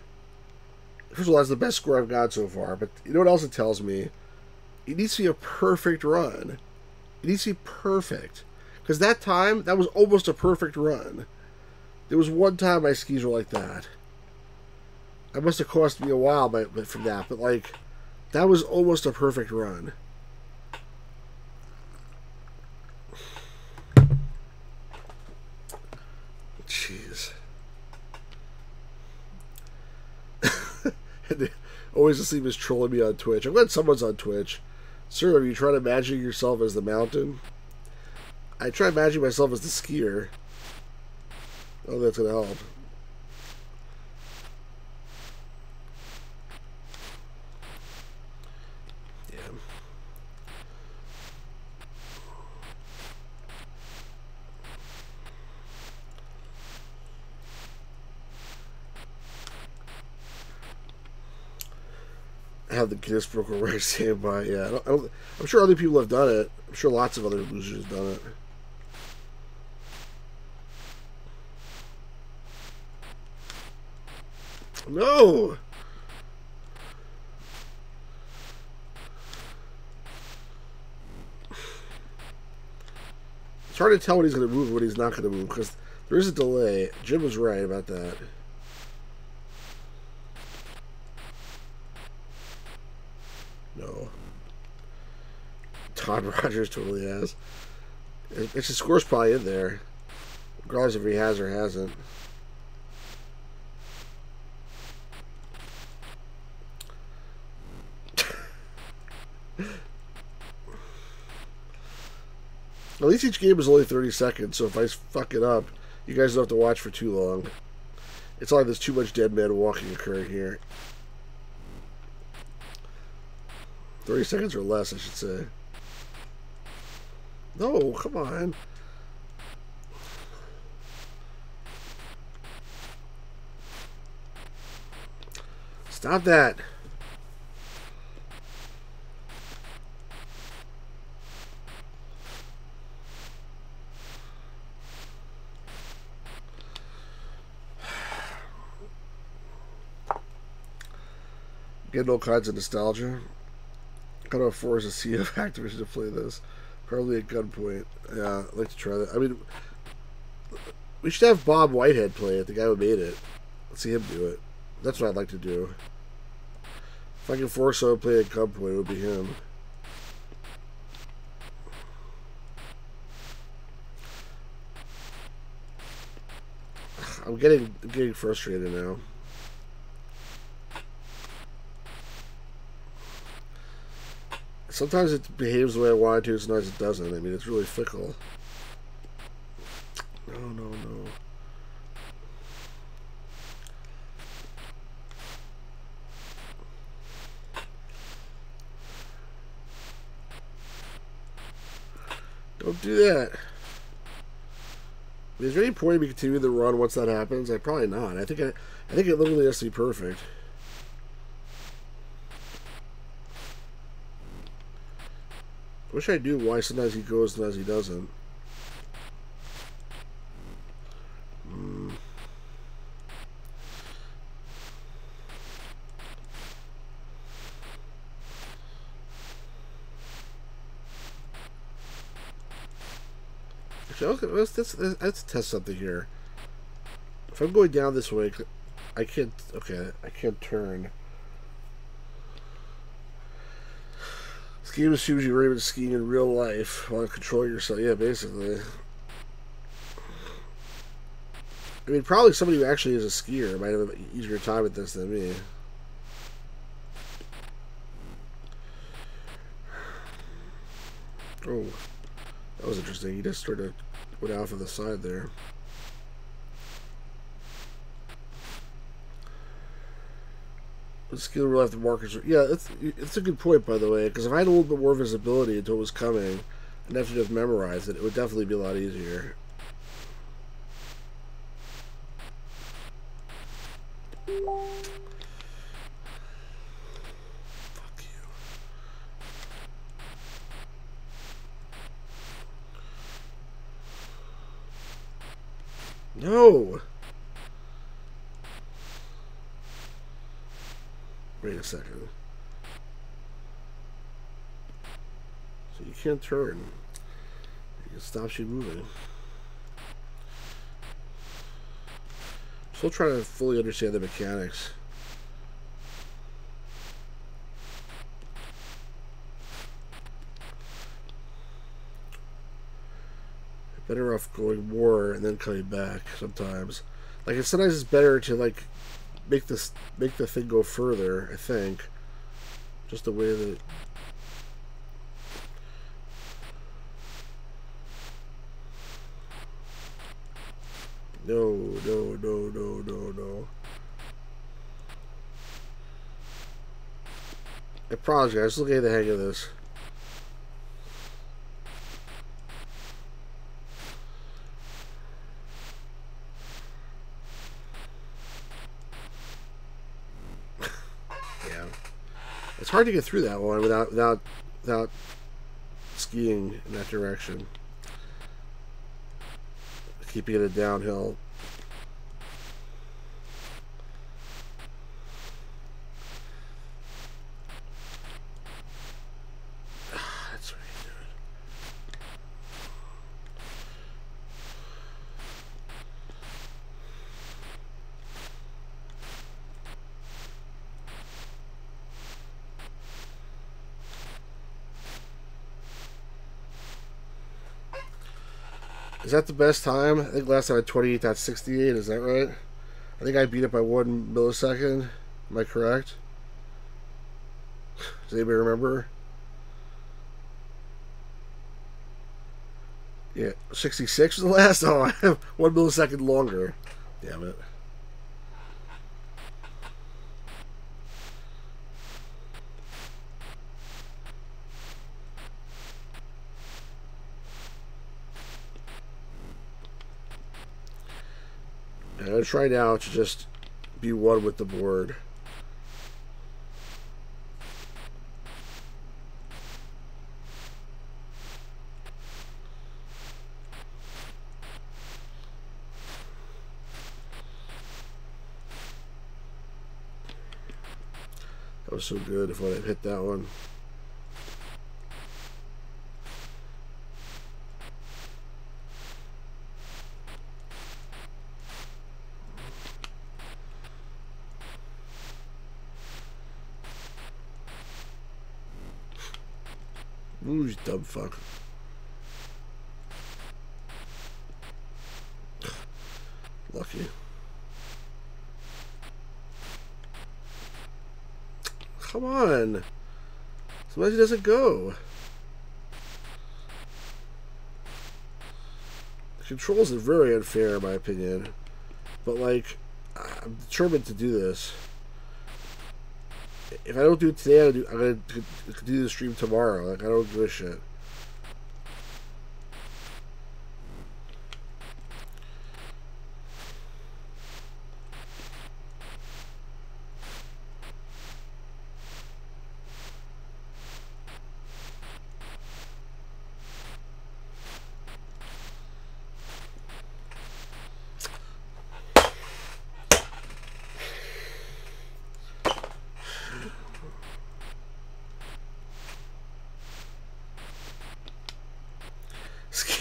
first of all, that's the best score I've got so far. But you know what else it tells me? It needs to be a perfect run. It needs to be perfect. Because that time, that was almost a perfect run. There was one time my skis were like that. It must have cost me a while but from that. But, like, that was almost a perfect run. Jeez. Always asleep is trolling me on Twitch. I'm glad someone's on Twitch. Sir, are you trying to imagine yourself as the mountain? I try imagining myself as the skier. Oh, that's gonna help. have the reciprocal rights stand by. Yeah, I don't, I don't, I'm sure other people have done it. I'm sure lots of other losers have done it. No! It's hard to tell when he's going to move and when he's not going to move because there is a delay. Jim was right about that. No. Todd Rogers totally has. It's his score's probably in there, regardless if he has or hasn't. At least each game is only 30 seconds, so if I fuck it up, you guys don't have to watch for too long. It's like there's too much dead man walking occurring here. 30 seconds or less, I should say. No, come on. Stop that. Getting all kinds of nostalgia. Kind of force a sea of Activision to play this. Probably at gunpoint. Yeah, I'd like to try that. I mean, we should have Bob Whitehead play it, the guy who made it. Let's see him do it. That's what I'd like to do. If I can force someone to play at gunpoint, it would be him. I'm getting I'm getting frustrated now. Sometimes it behaves the way I want it to, sometimes it doesn't. I mean, it's really fickle. No, no, no. Don't do that. Is there any point in me continuing the run once that happens? I probably not. I think I, I think it literally has to be perfect. Wish I knew why sometimes he goes, sometimes he doesn't. Hmm. Let's, let's, let's test something here. If I'm going down this way, I can't. Okay, I can't turn. Assumes you're to skiing in real life while control yourself. Yeah, basically. I mean, probably somebody who actually is a skier might have an easier time at this than me. Oh, that was interesting. He just sort of went off of the side there. Skill left markers. Yeah, it's it's a good point by the way. Because if I had a little bit more visibility into what was coming, and have to just memorize it, it would definitely be a lot easier. Fuck you. No. Wait a second. So you can't turn. It stops you moving. Still trying to fully understand the mechanics. Better off going more and then coming back sometimes. Like sometimes it's better to like make this make the thing go further. I think just the way that. No, no, no, no, no, no. I was looking at the hang of this. Hard to get through that one without without without skiing in that direction. Keeping it a downhill. That's what that the best time? I think last time I had 28.68, is that right? I think I beat it by one millisecond. Am I correct? Does anybody remember? Yeah, 66 was the last? Oh, I have one millisecond longer. Damn it. I'm going to try now to just be one with the board. That was so good if I hit that one. Fuck. Lucky. Come on. Sometimes he doesn't go. The controls are very unfair, in my opinion. But, like, I'm determined to do this if I don't do it today, do, I'm gonna do the stream tomorrow. Like I don't give a shit.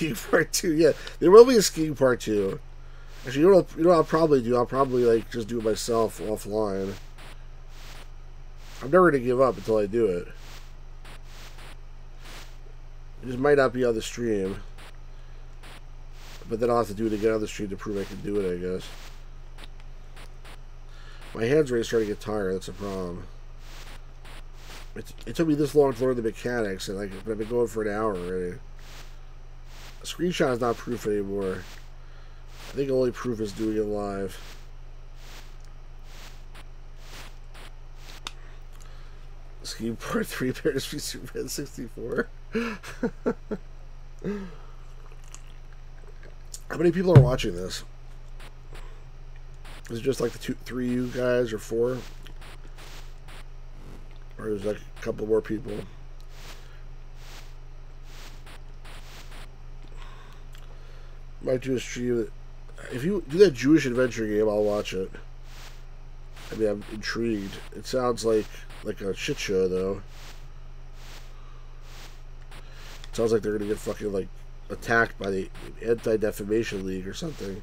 skiing part Yeah, there will be a skiing part two. Actually, you know, you know, what I'll probably do. I'll probably like just do it myself offline. I'm never gonna give up until I do it. It just might not be on the stream, but then I'll have to do it again on the stream to prove I can do it. I guess. My hands are starting to get tired. That's a problem. It, it took me this long to learn the mechanics, and like, but I've been going for an hour already. Screenshot is not proof anymore. I think only proof is doing it live. Scheme part 3 Paris v Superman 64. How many people are watching this? Is it just like the two, three you guys or four? Or is like a couple more people? Might do a stream. If you do that Jewish adventure game, I'll watch it. I mean, I'm intrigued. It sounds like like a shit show, though. It sounds like they're gonna get fucking like attacked by the Anti Defamation League or something.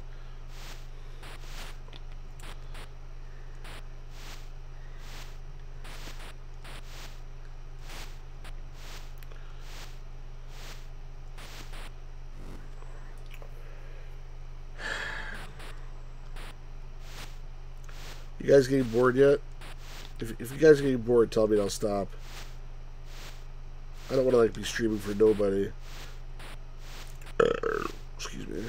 You guys getting bored yet? If, if you guys are getting bored, tell me and I'll stop. I don't want to like be streaming for nobody. Excuse me.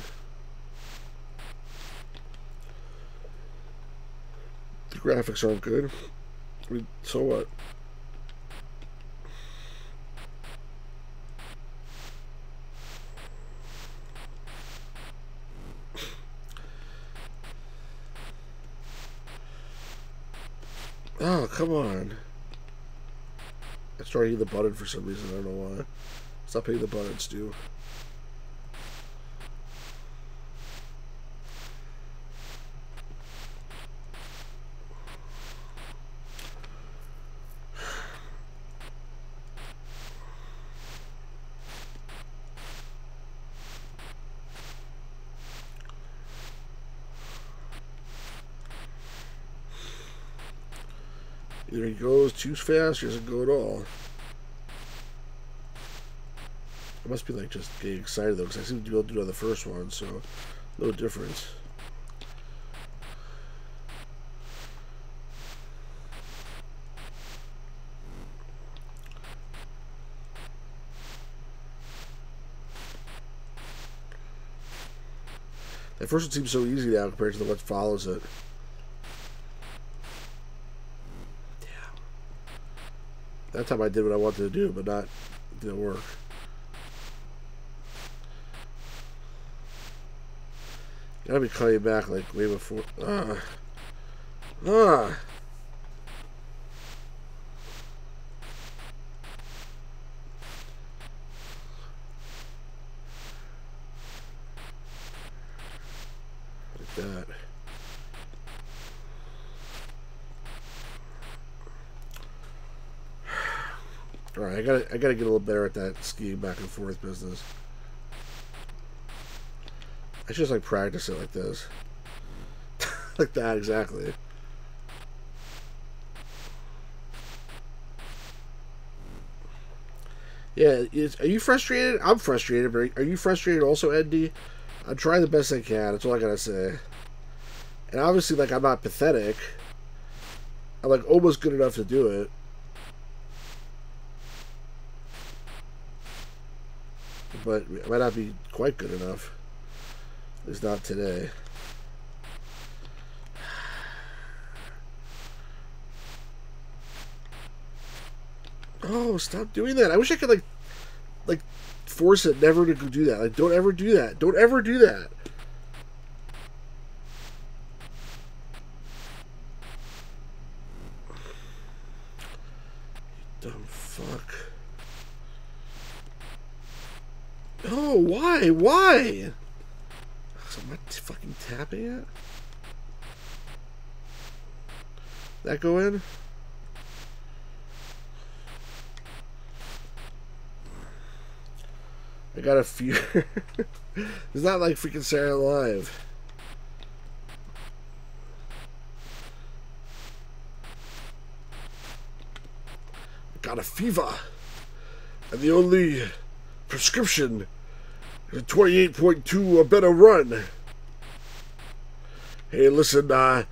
The graphics aren't good. I mean, so what? Oh, come on. I started hitting the button for some reason. I don't know why. Stop hitting the button, Stu. Either too fast doesn't go at all. I must be like just getting excited though, because I seem to be able to do it on the first one, so no difference. That first one seems so easy now compared to the what follows it. That time I did what I wanted to do, but not didn't work. Gotta be calling you back like way before. Ah. Ah. Like that. All right, I gotta get a little better at that skiing back and forth business. I should just like practice it like this, like that exactly. Yeah, is, are you frustrated? I'm frustrated, but are you frustrated also, Andy? I'm trying the best I can. That's all I gotta say. And obviously, like I'm not pathetic. I'm like almost good enough to do it. But it might not be quite good enough. At least not today. Oh, stop doing that. I wish I could like like force it never to do that. Like don't ever do that. Don't ever do that. dumb fuck. No, why? Why? So am I fucking tapping it? That go in? I got a fear. it's not like freaking Sarah Live. I got a fever. And the only prescription 28.2 a better run. Hey, listen, uh,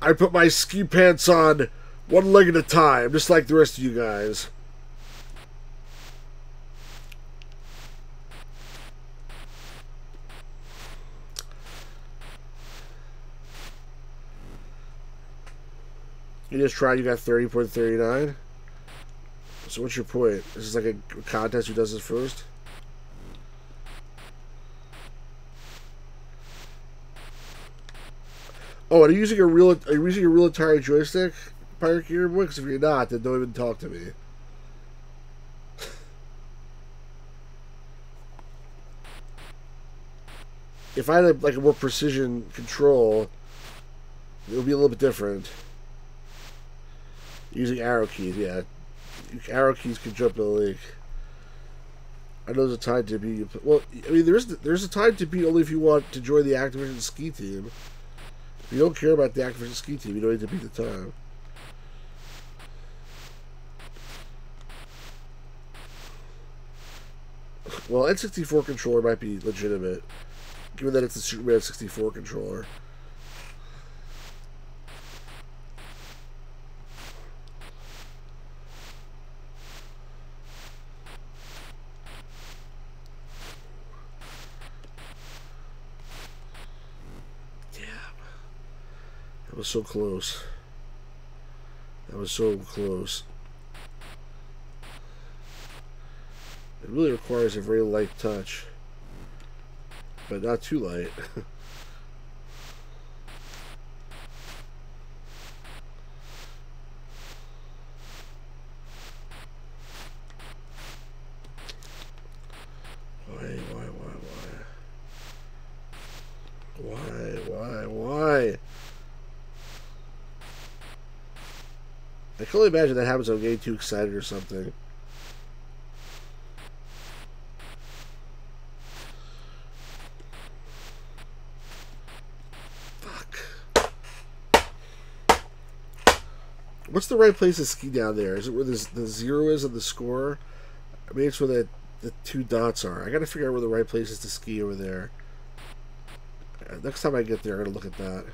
I put my ski pants on one leg at a time, just like the rest of you guys. You just tried, you got 30.39. So what's your point? This is like a contest who does this first? Oh, are you using a real are you using a real Atari joystick, Pirate Gear? Because if you're not, then don't even talk to me. if I had like a more precision control, it would be a little bit different. Using arrow keys, yeah. Arrow keys can jump in the lake. I know there's a time to beat. Well, I mean, there's there's a time to beat only if you want to join the Activision ski team. You don't care about the Activision ski team, you don't need to beat the time. Well, N64 controller might be legitimate, given that it's a Superman 64 controller. So close. That was so close. It really requires a very light touch. But not too light. why, why, why, why? Why, why, why? I can only imagine that happens I'm getting too excited or something. Fuck. What's the right place to ski down there? Is it where the, the zero is of the score? I mean, it's where that the two dots are. I gotta figure out where the right place is to ski over there. Uh, next time I get there, I'm gonna look at that.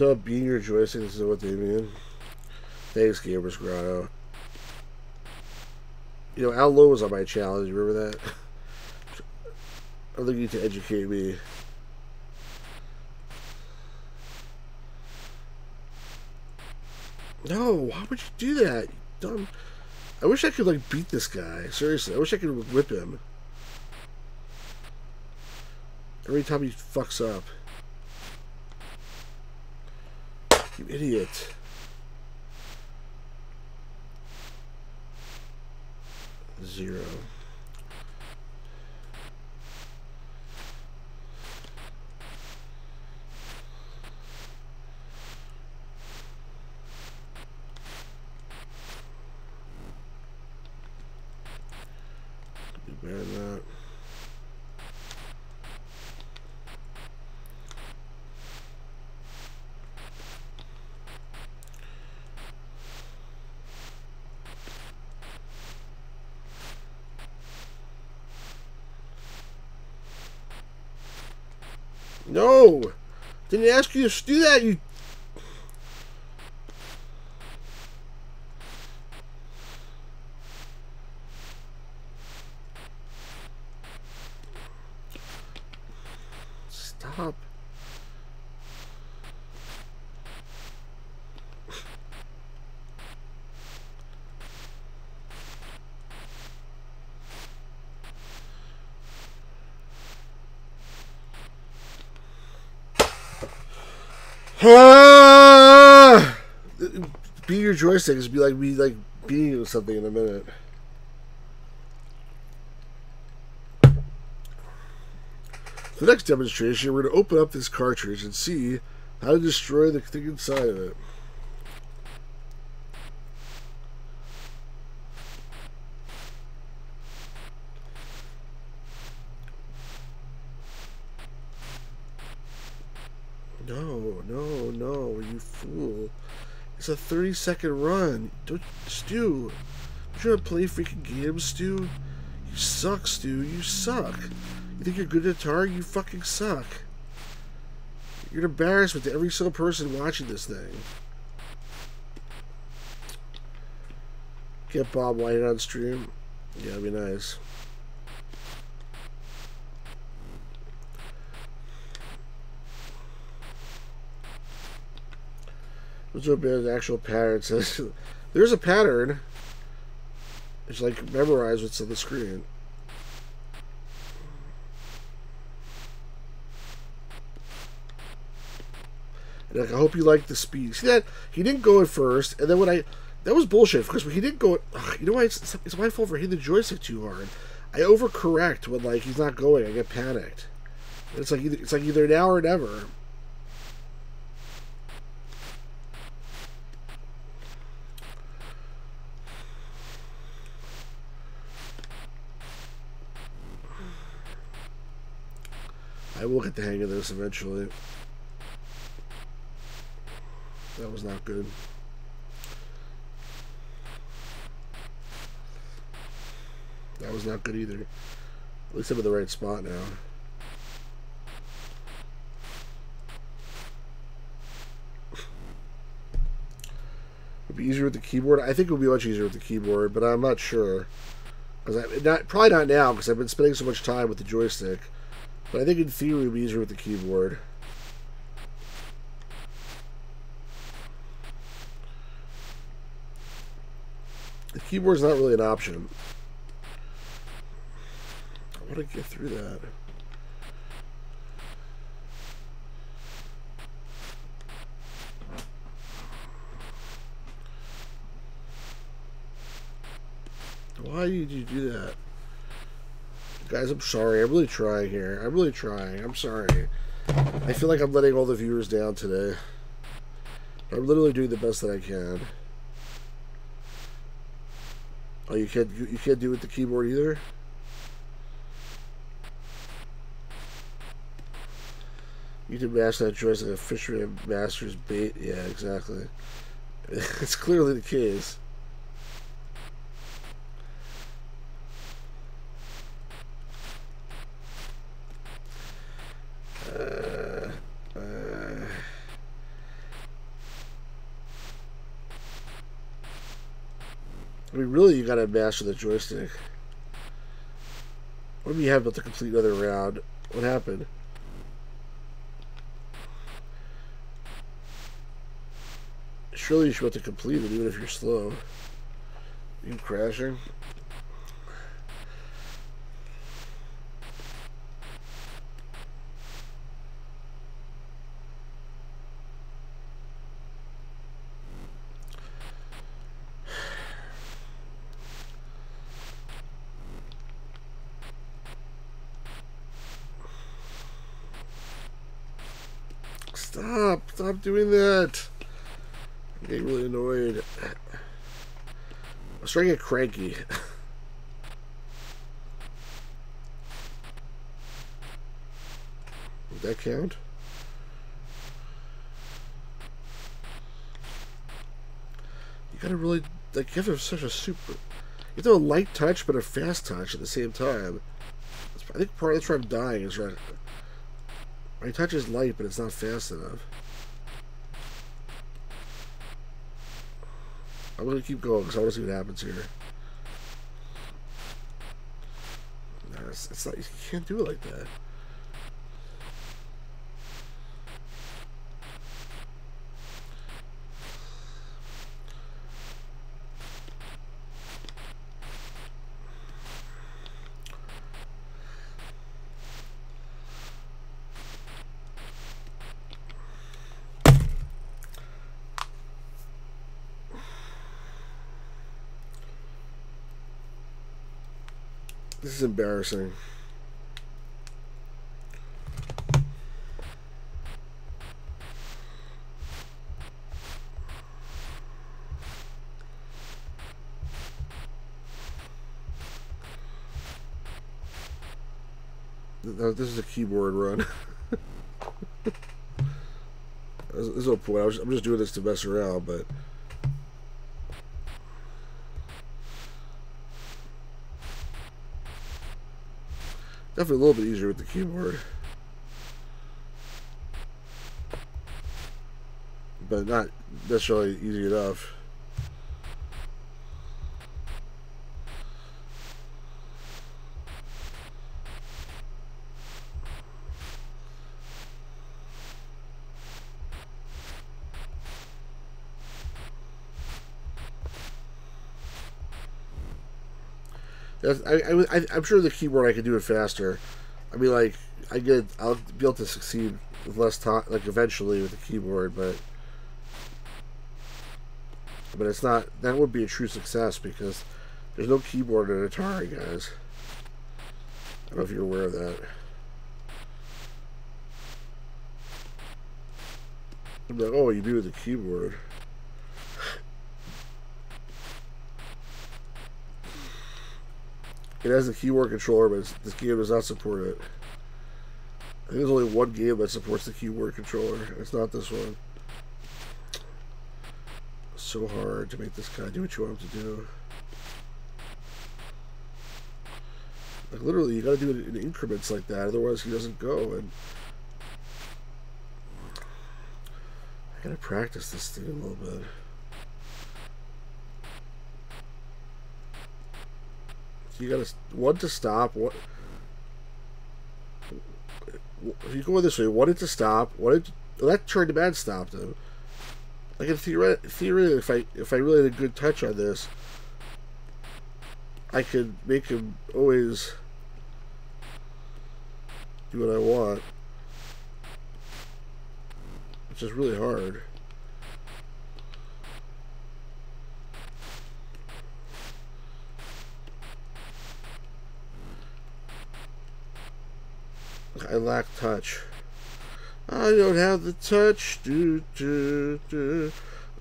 About being your joystick. This is what they mean. Thanks, Gamers Grotto. You know, Al Lowe was on my challenge. You remember that? I think you need to educate me. No, why would you do that? You dumb. I wish I could like beat this guy. Seriously, I wish I could whip him. Every time he fucks up. You idiot. Zero. Do better than that. No! Didn't ask you to do that, you... Stop. Ah! Be your joystick is be like be like being something in a minute. For the next demonstration, we're going to open up this cartridge and see how to destroy the thing inside of it. No, no, no, you fool. It's a 30 second run. Don't, Stu. You trying to play freaking games, Stu? You suck, Stu. You suck. You think you're good at guitar? You fucking suck. You're an embarrassment to every single person watching this thing. Get Bob White on stream. Yeah, that'd be nice. There's no bit actual pattern. Says there's a pattern. It's like memorize what's on the screen. And like, I hope you like the speed. See that he didn't go at first, and then when I that was bullshit because when he didn't go. Ugh, you know why? It's, it's my fault for hitting the joystick too hard. I overcorrect when like he's not going. I get panicked. It's like either, it's like either now or never. I will get the hang of this eventually. That was not good. That was not good either. At least I'm in the right spot now. It'd be easier with the keyboard. I think it would be much easier with the keyboard, but I'm not sure. Because I not probably not now because I've been spending so much time with the joystick. But I think in theory it would be easier with the keyboard. The keyboard's not really an option. I want to get through that. Why did you do that? Guys, I'm sorry. I'm really trying here. I'm really trying. I'm sorry. I feel like I'm letting all the viewers down today. I'm literally doing the best that I can. Oh, you can't you can't do it with the keyboard either. You can master that choice like a fisherman masters bait. Yeah, exactly. it's clearly the case. Uh, uh, I mean, really, you gotta master the joystick. What do you have about to complete another round? What happened? Surely you should be able to complete it even if you're slow. You crashing? Doing that! I'm getting really annoyed. I'm starting to get cranky. Would that count? You gotta really like you have such a super you have a light touch but a fast touch at the same time. I think part of that's where I'm dying is right my touch is light, but it's not fast enough. I'm gonna keep going because I want to see what happens here. It's, it's not. You can't do it like that. Is embarrassing. This is a keyboard run. There's no point. I I'm just doing this to mess around, but. Definitely a little bit easier with the keyboard. But not necessarily easy enough. I, I'm sure the keyboard I could do it faster. I mean, like I get, I'll be able to succeed with less time, like eventually with the keyboard, but but it's not. That would be a true success because there's no keyboard in Atari, guys. I don't know if you're aware of that. I'm like, oh, you do with the keyboard. It has a keyboard controller, but this game does not support it. I think there's only one game that supports the keyboard controller. It's not this one. so hard to make this guy do what you want him to do. Like literally, you gotta do it in increments like that, otherwise he doesn't go. And I gotta practice this thing a little bit. You gotta want to stop. What if you go this way? Wanted to stop. Wanted to, that turned the bad stop though. Like in theory, theory, if I if I really had a good touch on this, I could make him always do what I want, which is really hard. I lack touch. I don't have the touch. Do, do, do.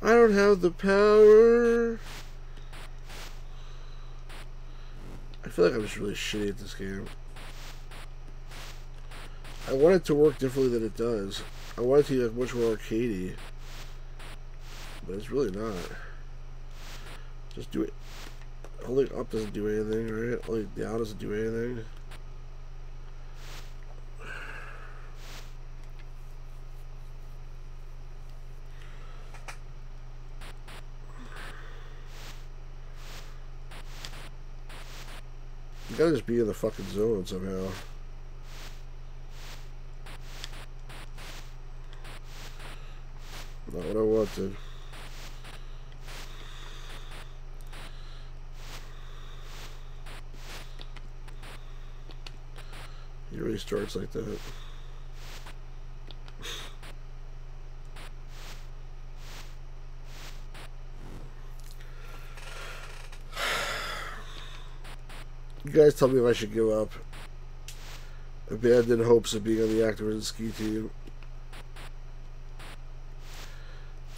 I don't have the power. I feel like I'm just really shitty at this game. I want it to work differently than it does. I want it to be like much more arcadey. But it's really not. Just do it. Holding up doesn't do anything, right? Holding down doesn't do anything. Gotta just be in the fucking zone somehow. Not what I wanted. He really starts like that. You guys tell me if I should give up. Abandon hopes of being on the Activision ski team.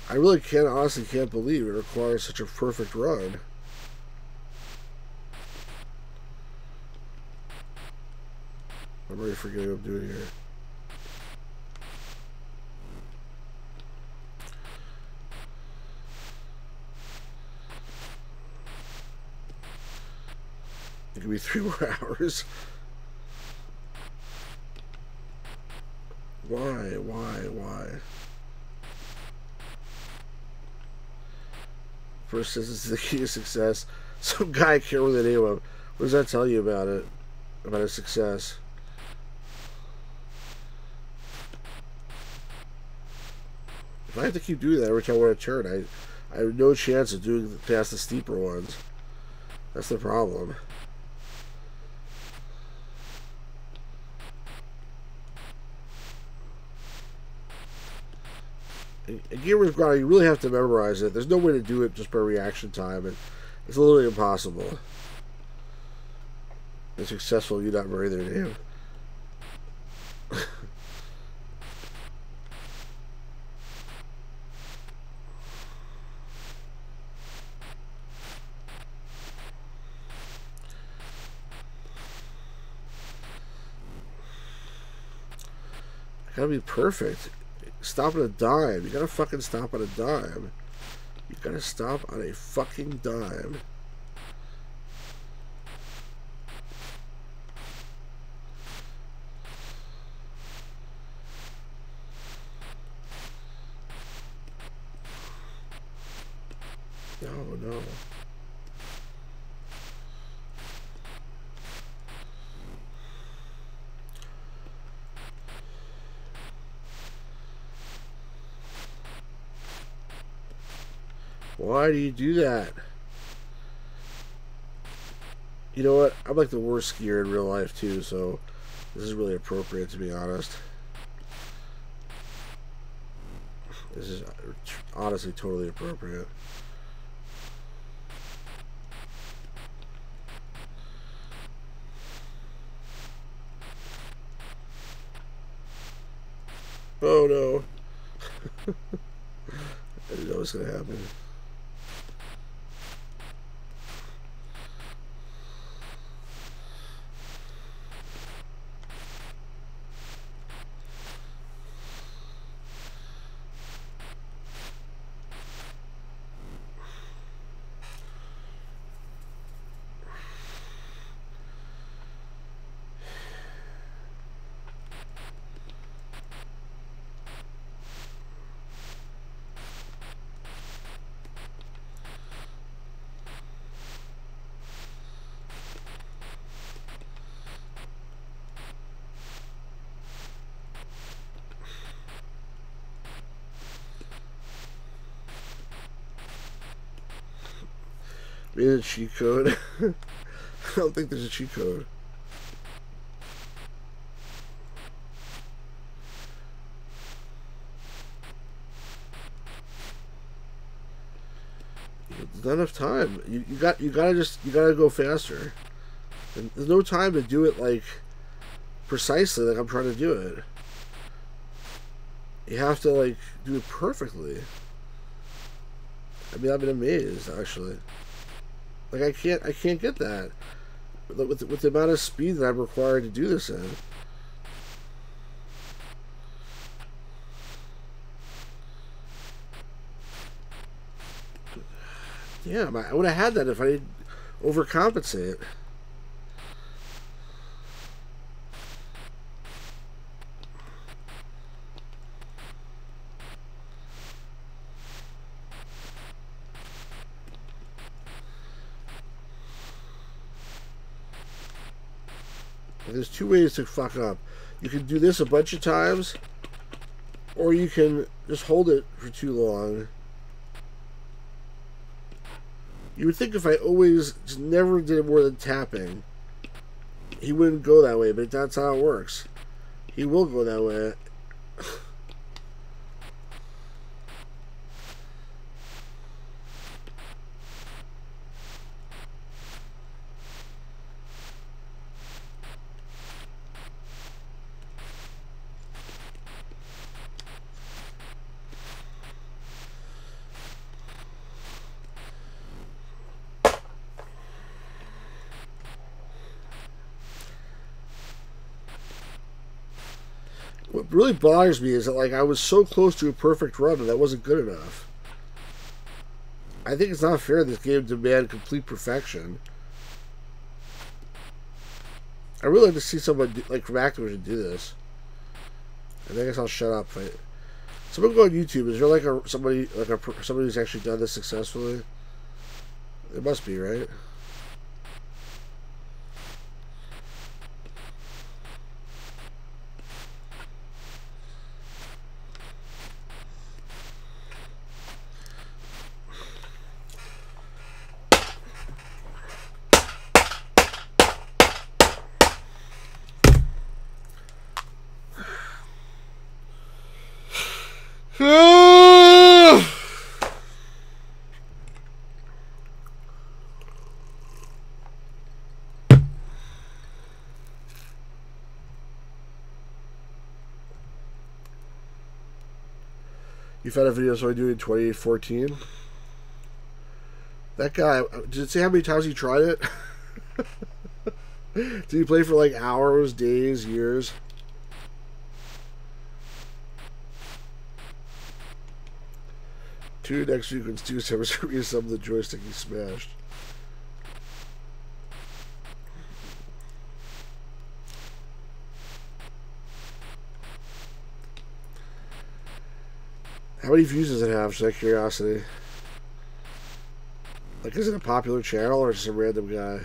I really can't, honestly can't believe it requires such a perfect run. I'm already forgetting what I'm doing here. It could be three more hours. Why, why, why? Persistence is the key to success. Some guy can't remember the name of. What does that tell you about it? About his success? If I have to keep doing that every time I want to turn, I, I have no chance of doing past the steeper ones. That's the problem. Gearman's Ground, you really have to memorize it. There's no way to do it just by reaction time. and it's literally impossible. It's successful, you not marry their name. gotta be perfect. Stop at a dime. You gotta fucking stop at a dime. You gotta stop on a fucking dime. No, no. Why do you do that? You know what? I'm like the worst skier in real life too, so this is really appropriate to be honest. This is uh, honestly totally appropriate. Oh no. I didn't know it was going to happen. Maybe a cheat code. I don't think there's a cheat code. There's not enough time. You, you got you gotta just you gotta go faster. And there's no time to do it like precisely like I'm trying to do it. You have to like do it perfectly. I mean, I've been amazed actually. Like I can't, I can't get that with with the amount of speed that I'm required to do this in. Yeah, I would have had that if I didn't overcompensate. There's two ways to fuck up. You can do this a bunch of times, or you can just hold it for too long. You would think if I always just never did more than tapping, he wouldn't go that way, but that's how it works. He will go that way. really bothers me is that like I was so close to a perfect run and that wasn't good enough. I think it's not fair this game demand complete perfection. I really like to see someone do, like from Activision do this. And I guess I'll shut up. I, someone go on YouTube. Is there like a somebody like a somebody who's actually done this successfully? It must be right. You found a video so I do in 2014. That guy, did it say how many times he tried it? did he play for like hours, days, years? Two next week when Stu Simmons some of the joystick he smashed. How many views does it have, just out of curiosity? Like, is it a popular channel or just a random guy?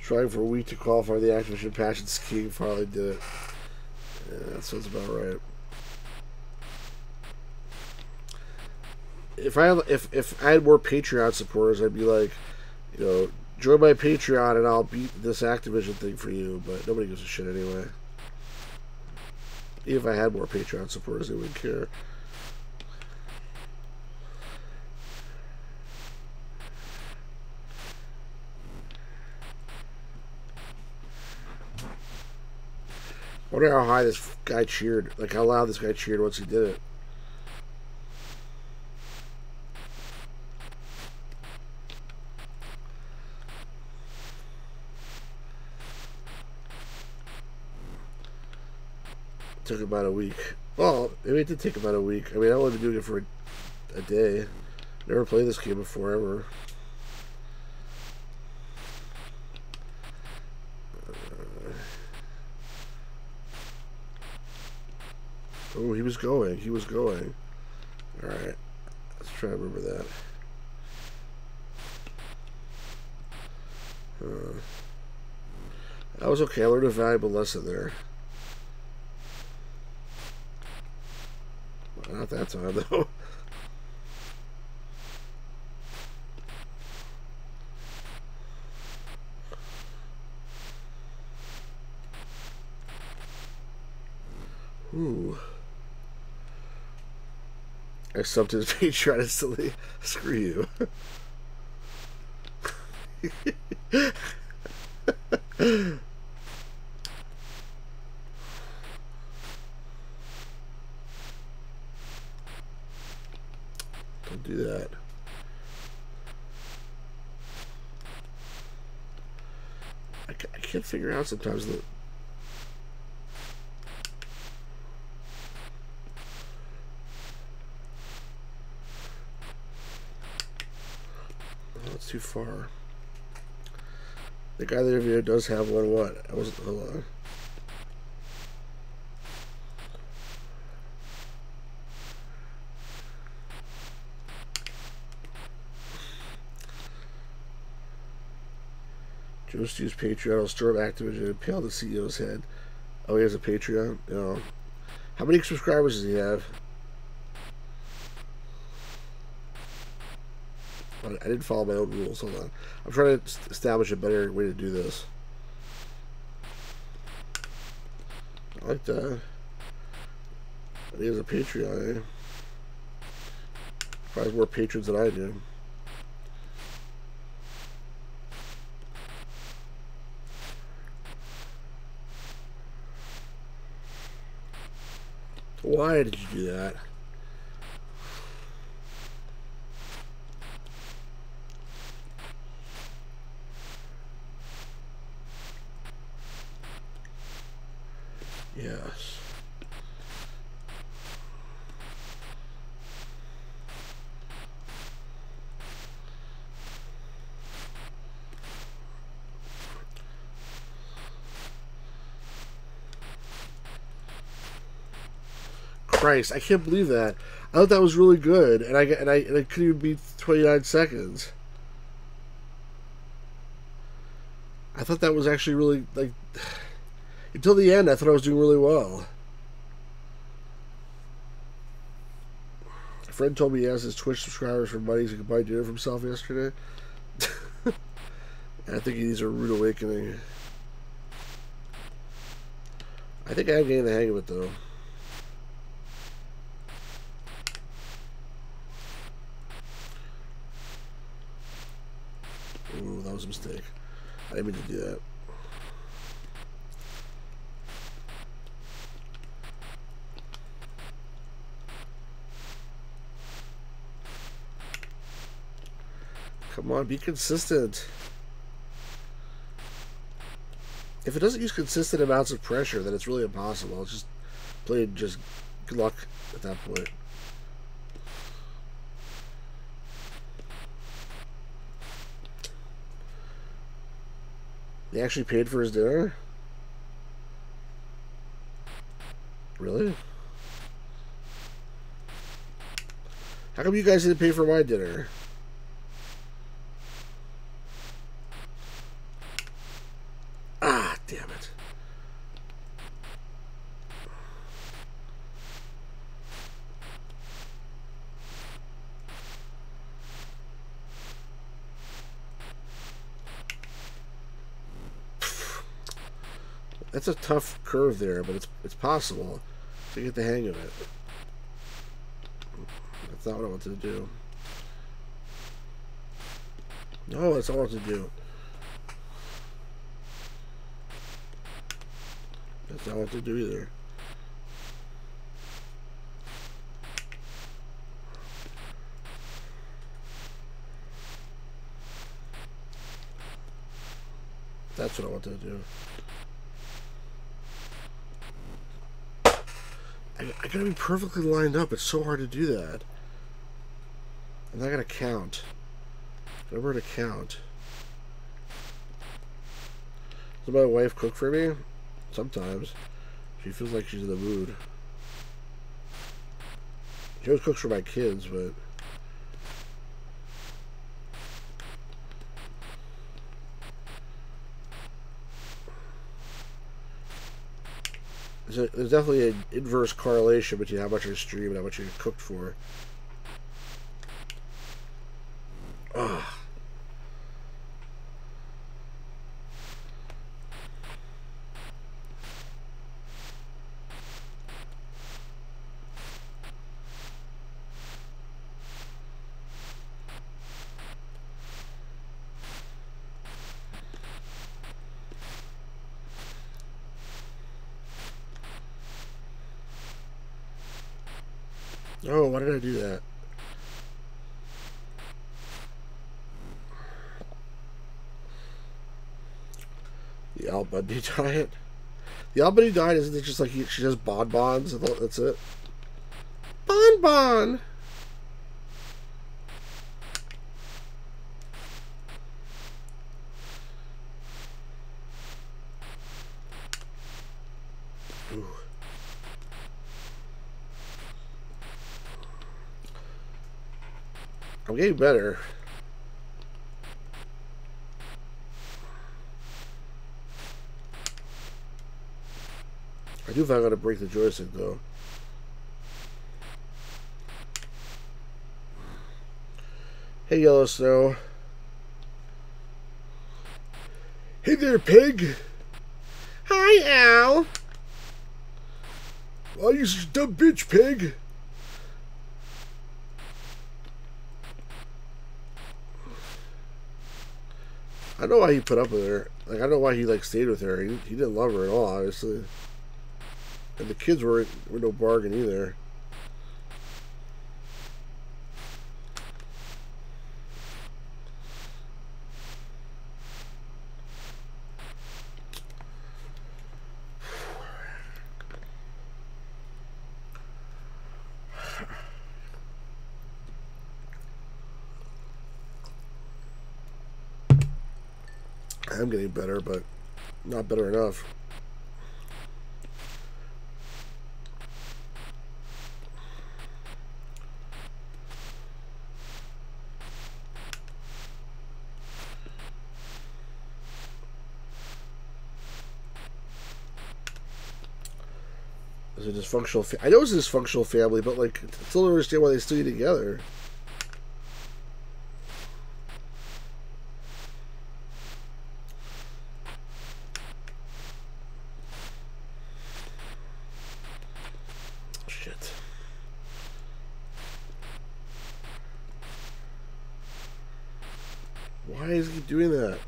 Trying for a week to qualify the Activision Passion scheme. Finally did it. Yeah, that sounds about right. If I if if I had more Patreon supporters, I'd be like, you know, join my Patreon and I'll beat this Activision thing for you. But nobody gives a shit anyway. Even if I had more Patreon supporters, they wouldn't care. I wonder how high this guy cheered, like how loud this guy cheered once he did it. Took about a week. Well, maybe it did take about a week. I mean, I only been doing it for a, a day. Never played this game before ever. Uh, oh, he was going. He was going. All right. Let's try to remember that. Uh, that was okay. I learned a valuable lesson there. Not that time, though. Ooh. I subbed his patriotically. Screw you. do that. I, can't figure out sometimes that too far. The guy that video does have one what? I wasn't hold on. Joe Stu's Patreon will stir up Activision and pale the CEO's head. Oh, he has a Patreon? You know. How many subscribers does he have? I didn't follow my own rules. Hold on. I'm trying to establish a better way to do this. I like that. He has a Patreon, eh? Probably more patrons than I do. Why did you do that? Yes. Christ, I can't believe that. I thought that was really good, and I and I and it couldn't even be 29 seconds. I thought that was actually really like until the end. I thought I was doing really well. A friend told me he has his Twitch subscribers for money he could buy dinner for himself yesterday. I think he needs a rude awakening. I think I'm getting the hang of it though. Ooh, that was a mistake. I didn't mean to do that. Come on, be consistent. If it doesn't use consistent amounts of pressure, then it's really impossible. It's just play just good luck at that point. He actually paid for his dinner? Really? How come you guys didn't pay for my dinner? Ah, damn it. That's a tough curve there, but it's it's possible to get the hang of it. That's not what I wanted to do. No, that's all I wanted to do. That's not what to do either. That's what I wanted to do. I, gotta be perfectly lined up. It's so hard to do that. And I gotta count. Remember to count. Does my wife cook for me? Sometimes. She feels like she's in the mood. She always cooks for my kids, but... There's, definitely an inverse correlation between how much you stream and how much you cooked for. Ugh. Oh, why did I do that? The Al Bundy diet? The Al Bundy diet isn't it just like he, she does bonbons? That's it. Bonbon! I'm getting better. Do find I gotta break the joystick though. Hey Yellow Snow. Hey there, pig. Hi, Al. Oh, you dumb bitch, pig. I know why he put up with her. Like I know why he like stayed with her. He, he didn't love her at all, obviously. And the kids were were no bargain either. I'm getting better, but not better enough. Dysfunctional. I know it's a dysfunctional family, but like, I still don't understand why they stay together. Shit. Why is he doing that?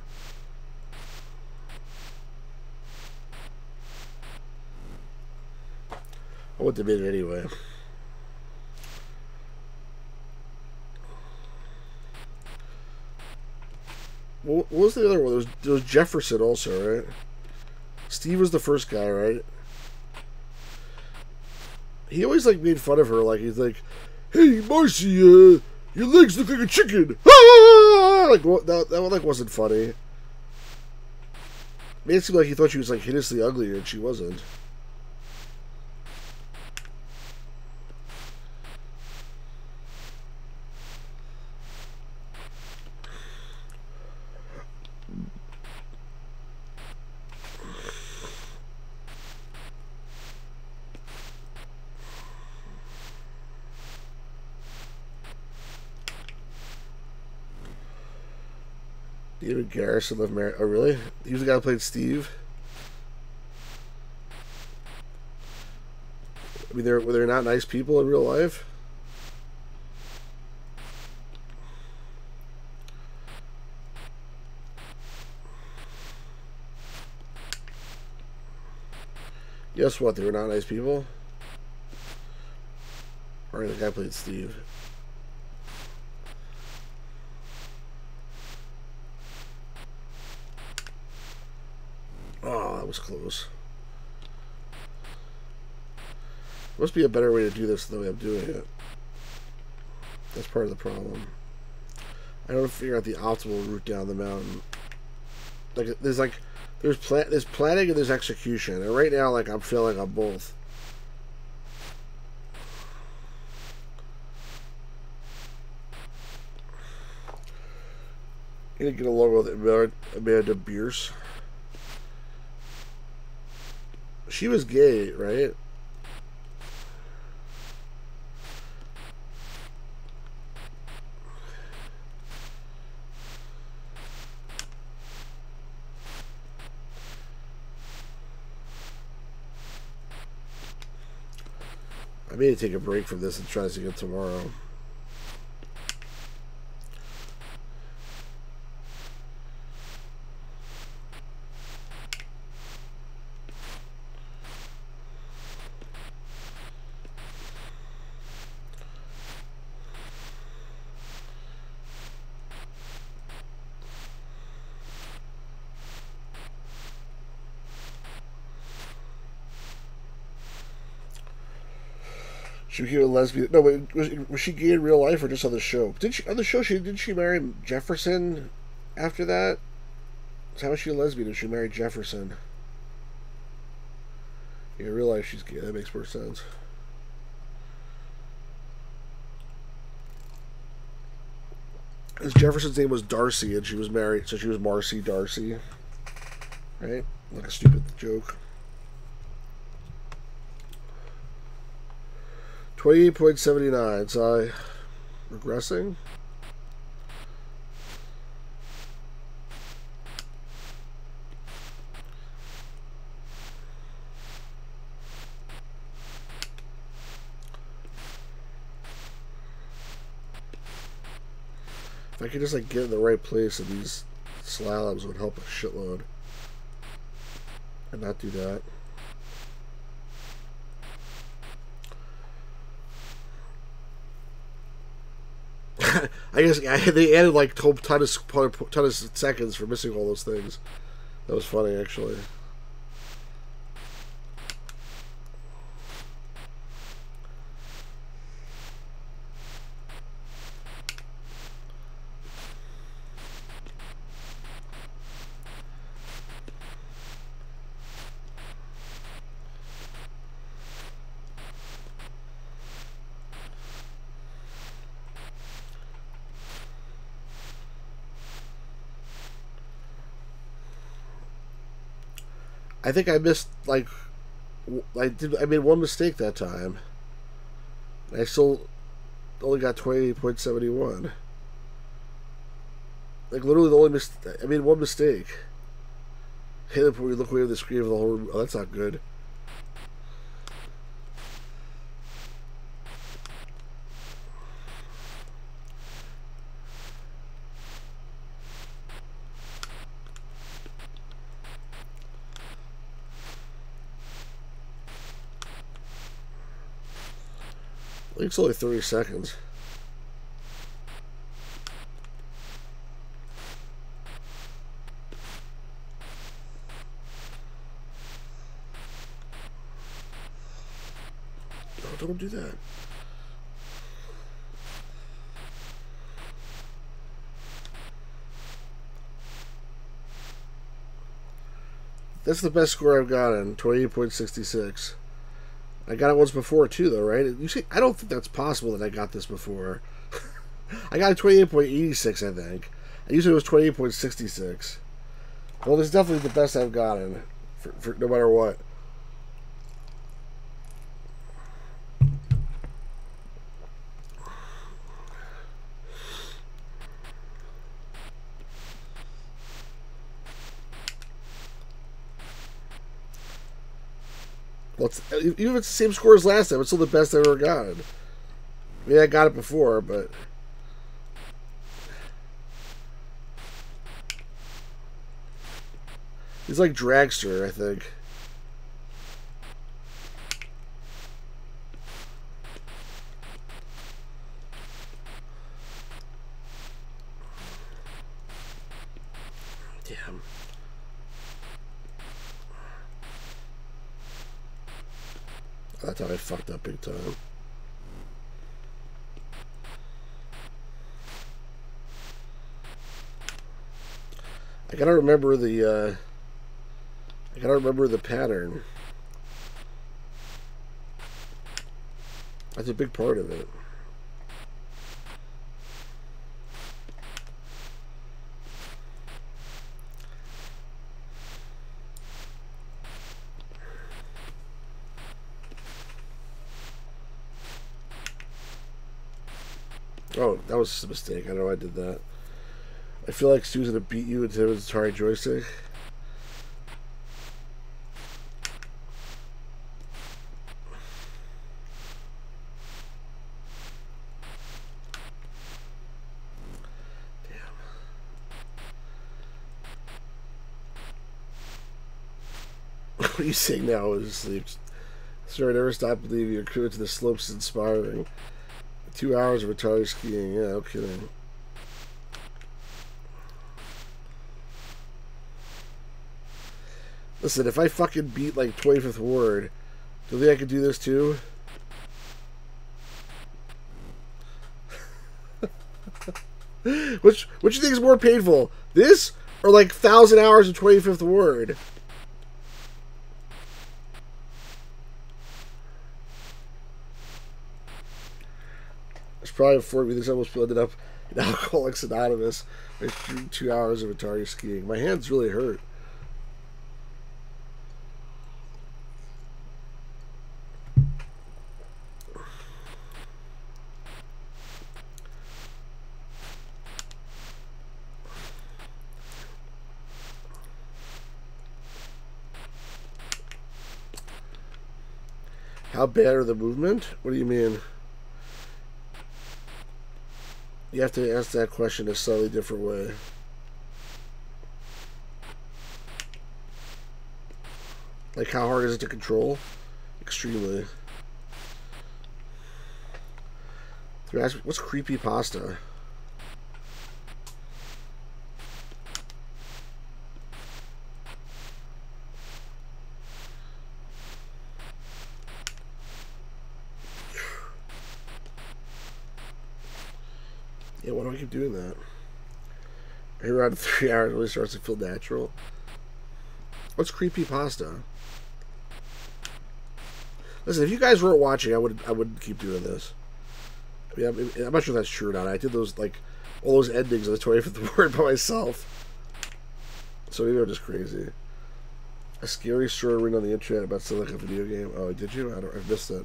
Went to bed anyway. What was the other one? There was, there was Jefferson also, right? Steve was the first guy, right? He always like made fun of her, like he's like, "Hey, Marcy, uh, your legs look like a chicken." like that, that one like wasn't funny. Made it seem like he thought she was like hideously ugly, and she wasn't. David Garrison lived Mar- Oh, really? He was the guy who played Steve. I mean, they're were they not nice people in real life? Guess what? They were not nice people. Or the guy played Steve. was close. Must be a better way to do this than the way I'm doing it. That's part of the problem. I don't figure out the optimal route down the mountain. Like there's like there's plan there's planning and there's execution, and right now like I'm feeling on both. Gonna get along with Amanda, Amanda She was gay, right? I may take a break from this and try this again tomorrow. A lesbian. No, was, was she gay in real life or just on the show? Did she on the show? She did she marry Jefferson after that? So how was she a lesbian if she married Jefferson? Yeah, in real life she's gay. That makes more sense. Because Jefferson's name was D'Arcy and she was married, so she was Marcy D'Arcy. Right? Like a stupid joke. 28.79, so I regressing. If I could just like get in the right place and these slaloms would help a shitload. And not do that. I guess I, they added like ton of, ton of seconds for missing all those things. That was funny, actually. I think I missed like I did. I made one mistake that time. I still only got twenty point seventy one. Like literally the only mistake. I made one mistake. Hey, look we look away at the screen of the whole. Oh, that's not good. It's only 30 seconds. No, don't do that. That's the best score I've gotten, 28.66. I got it once before too, though, right? You see, I don't think that's possible that I got this before. I got a twenty-eight point eighty-six, I think. I usually it was twenty-eight point sixty-six. Well, this is definitely the best I've gotten, for, for no matter what. Well, uh, even if it's the same score as last time, it's still the best I've ever gotten. Mean, I got it before, but. He's like Dragster, I think. That's how I fucked up big time. I gotta remember the, uh, I gotta remember the pattern. That's a big part of it. Oh, that was a mistake. I know I did that. I feel like Susan to beat you into his Atari joystick. Damn. what are you saying now is Sir, I never stop believing your crew to the slopes inspiring. Two hours of retarded skiing. Yeah, okay. Listen, if I fucking beat like 25th Ward, do you think I could do this too? which which you think is more painful? This or like thousand hours of 25th Ward? Probably before me. This almost ended up in Alcoholics Anonymous. After two hours of Atari skiing. My hands really hurt. How bad are the movement? What do you mean? You have to ask that question a slightly different way. Like, how hard is it to control? Extremely. What's creepy pasta? Yeah, why do I keep doing that? Around three hours it really starts to feel natural. What's creepy pasta? Listen, if you guys weren't watching, I would I would keep doing this. I mean, I'm, I'm not sure that's true or not. I did those like all those endings of the 25th Ward by myself. So maybe I'm just crazy. A scary story written on the internet about selling like a video game. Oh, did you? I don't. I missed it.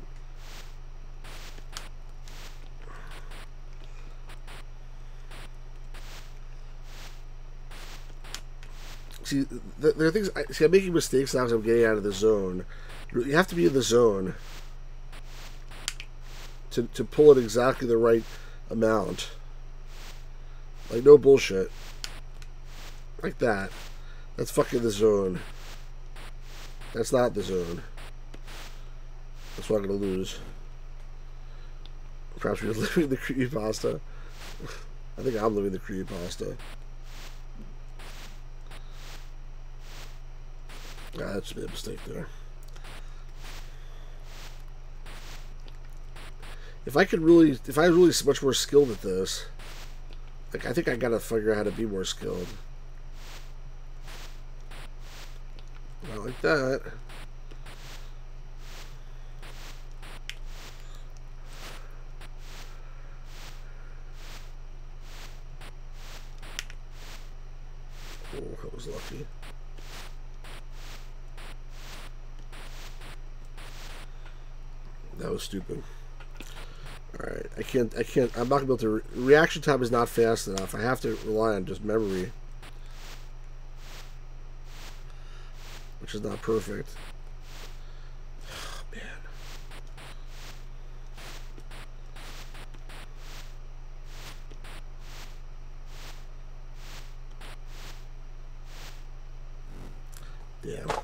See, there are things. See, I'm making mistakes now because I'm getting out of the zone. You have to be in the zone to to pull it exactly the right amount. Like no bullshit. Like that. That's fucking the zone. That's not the zone. That's what I'm gonna lose. Perhaps we're living the creepy pasta. I think I'm living the creepy pasta. That's a mistake there. If I could really, if I was really much more skilled at this, like I think I gotta figure out how to be more skilled. Not like that. Oh, that was lucky. That was stupid. Alright, I can't, I can't, I'm not to be able to, re reaction time is not fast enough. I have to rely on just memory. Which is not perfect. Oh, man. Damn.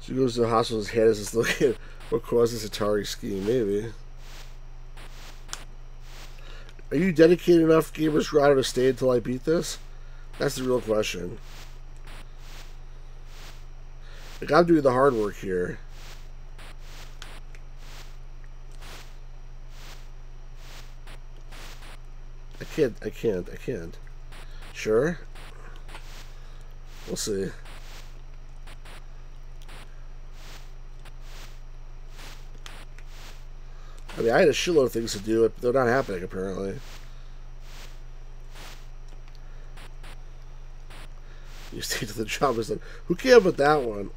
She goes to the hospital, his head is looking what causes Atari skiing? Maybe. Are you dedicated enough, Gamers Grotto, to stay until I beat this? That's the real question. Like, I'm doing the hard work here. I can't, I can't, I can't. Sure? We'll see. I mean, I had a shitload of things to do, but they're not happening, apparently. You stay to the job is like, who came up with that one?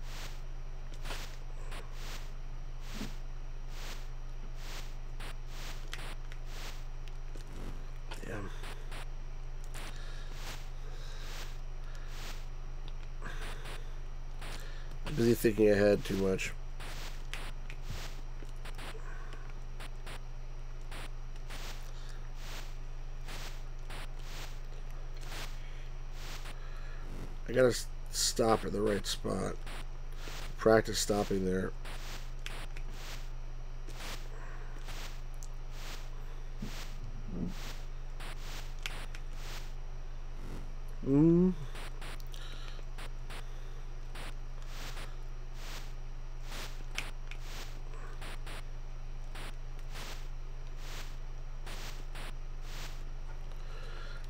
Damn. I'm busy thinking ahead too much. I gotta stop at the right spot. Practice stopping there. Mm.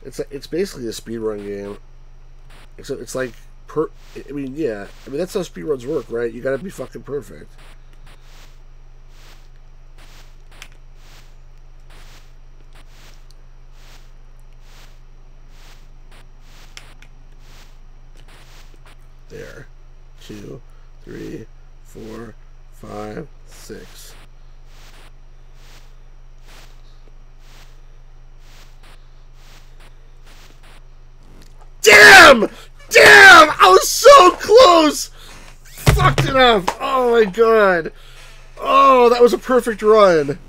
It's it's basically a speedrun game. Except it's like per. I mean, yeah. I mean that's how speedruns work, right? You got to be fucking perfect. There. Two, three, four, five, six. Damn! Damn! I was so close! Fucked it up! Oh my god! Oh, that was a perfect run!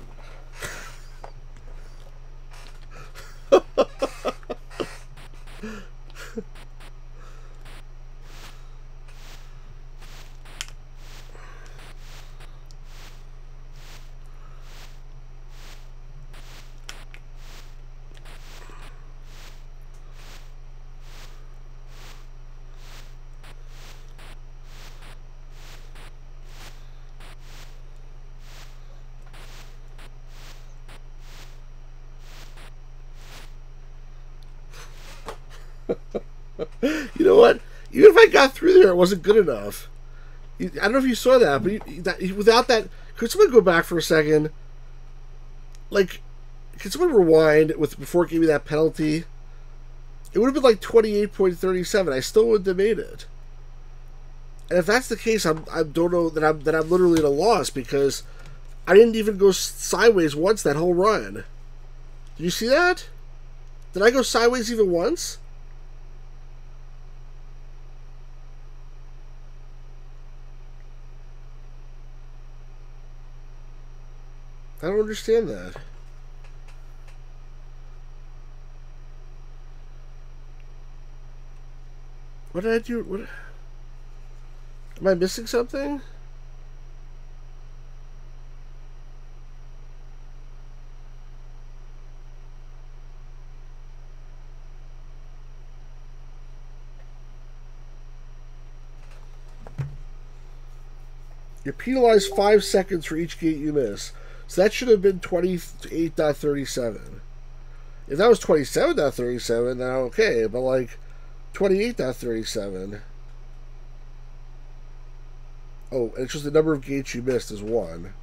you know what? Even if I got through there, it wasn't good enough. I don't know if you saw that, but that, without that, could someone go back for a second? Like, could someone rewind with before it gave me that penalty? It would have been like twenty eight point thirty seven. I still wouldn't have made it. And if that's the case, I'm I don't know that I'm that I'm literally at a loss because I didn't even go sideways once that whole run. Did you see that? Did I go sideways even once? I don't understand that. What did I do? What? Am I missing something? You're penalized five seconds for each gate you miss. So that should have been 28.37. If that was 27.37, then okay, but like 28.37. Oh, it's just the number of gates you missed is one.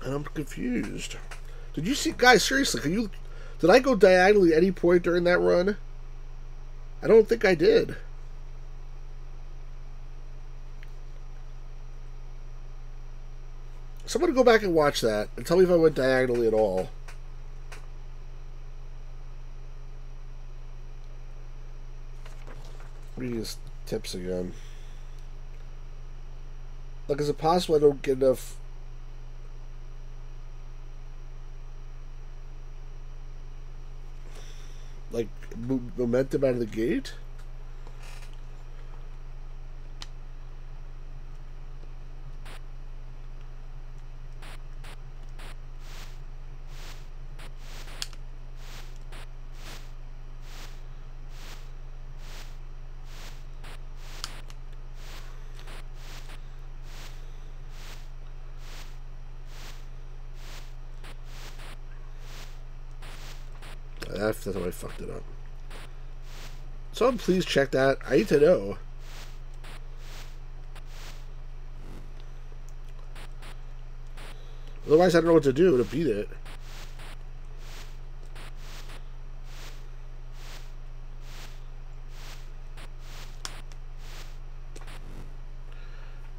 And I'm confused. Did you see, guys? Seriously, can you did I go diagonally at any point during that run? I don't think I did. Someone go back and watch that and tell me if I went diagonally at all. Read his tips again. Like, is it possible I don't get enough like momentum out of the gate. That's how I fucked it up. So please check that. I need to know. Otherwise, I don't know what to do to beat it.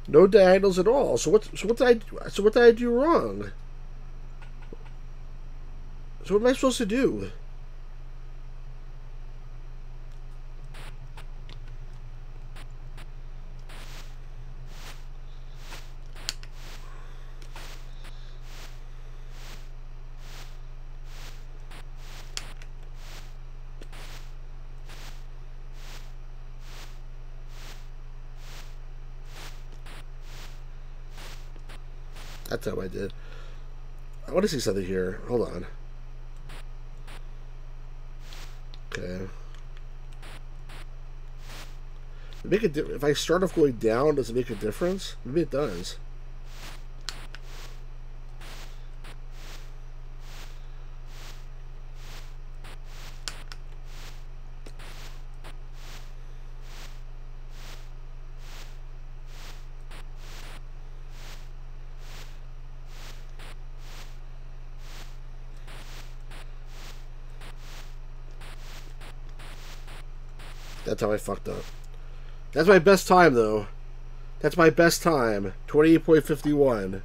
No diagonals at all. So what? So what did I? So what did I do wrong? So what am I supposed to do? That's how I did. I want to see something here. Hold on. Okay. Make it if I start off going down, does it make a difference? Maybe it does. That's how I fucked up. That's my best time, though. That's my best time. 28.51.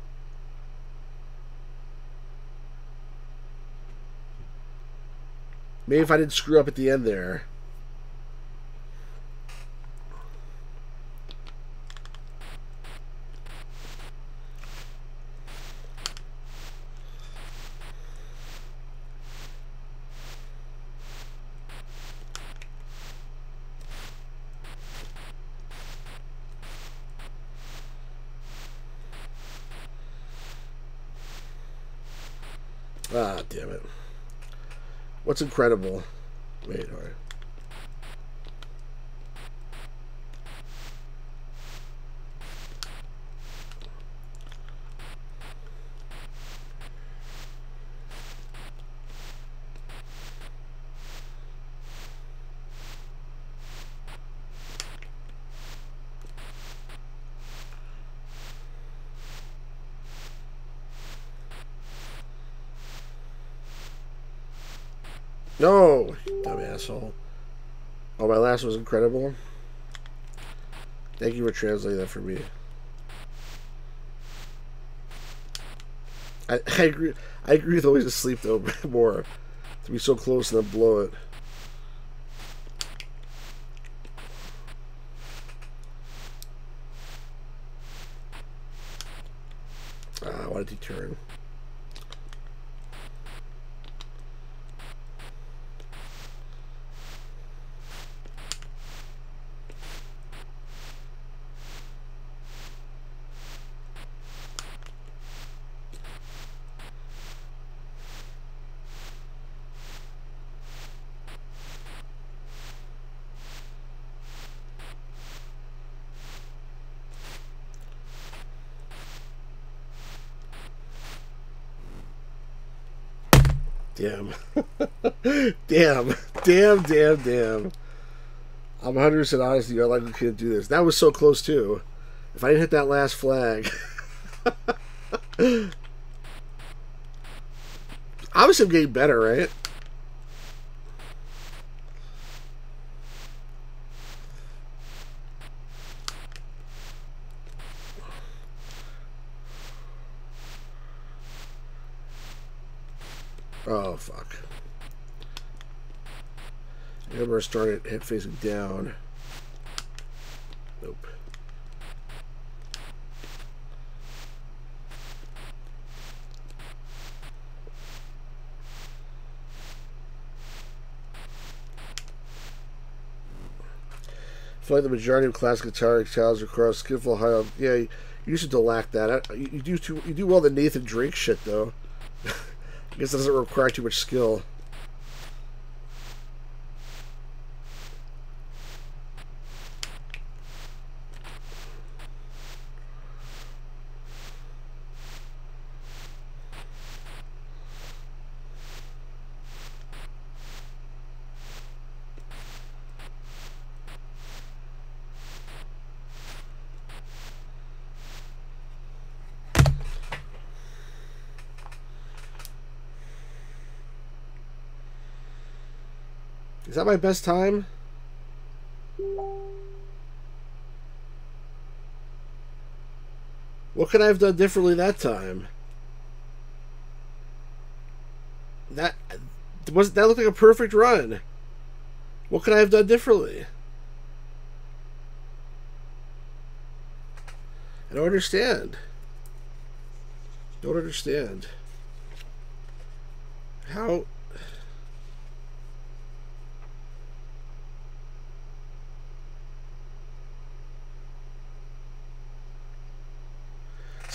Maybe if I didn't screw up at the end there. Ah, damn it. What's incredible? Wait, all right. No, dumb asshole. Oh, my last was incredible. Thank you for translating that for me. I, I agree. I agree with always asleep though more to be so close and then blow it. Ah, why did he turn? Damn. damn. Damn, damn, damn. I'm 100% honest with you. I likely couldn't do this. That was so close, too. If I didn't hit that last flag. Obviously, I'm getting better, right? Oh, fuck. Remember, it head facing down. Nope. I feel like the majority of classic guitar styles require skillful high. Yeah, you used to lack that. You do too, you do well the Nathan Drake shit though. I guess it doesn't require too much skill. Is that my best time? What could I have done differently that time? That was that looked like a perfect run. What could I have done differently? I don't understand. Don't understand. How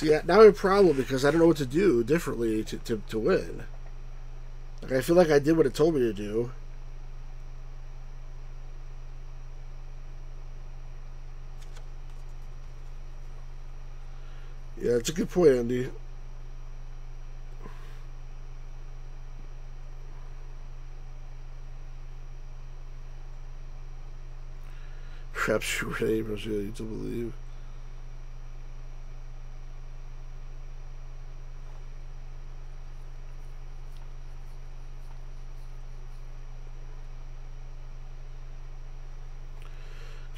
See, now I have a problem because I don't know what to do differently to, to, to win. Like, I feel like I did what it told me to do. Yeah, it's a good point, Andy. Perhaps you were able to believe.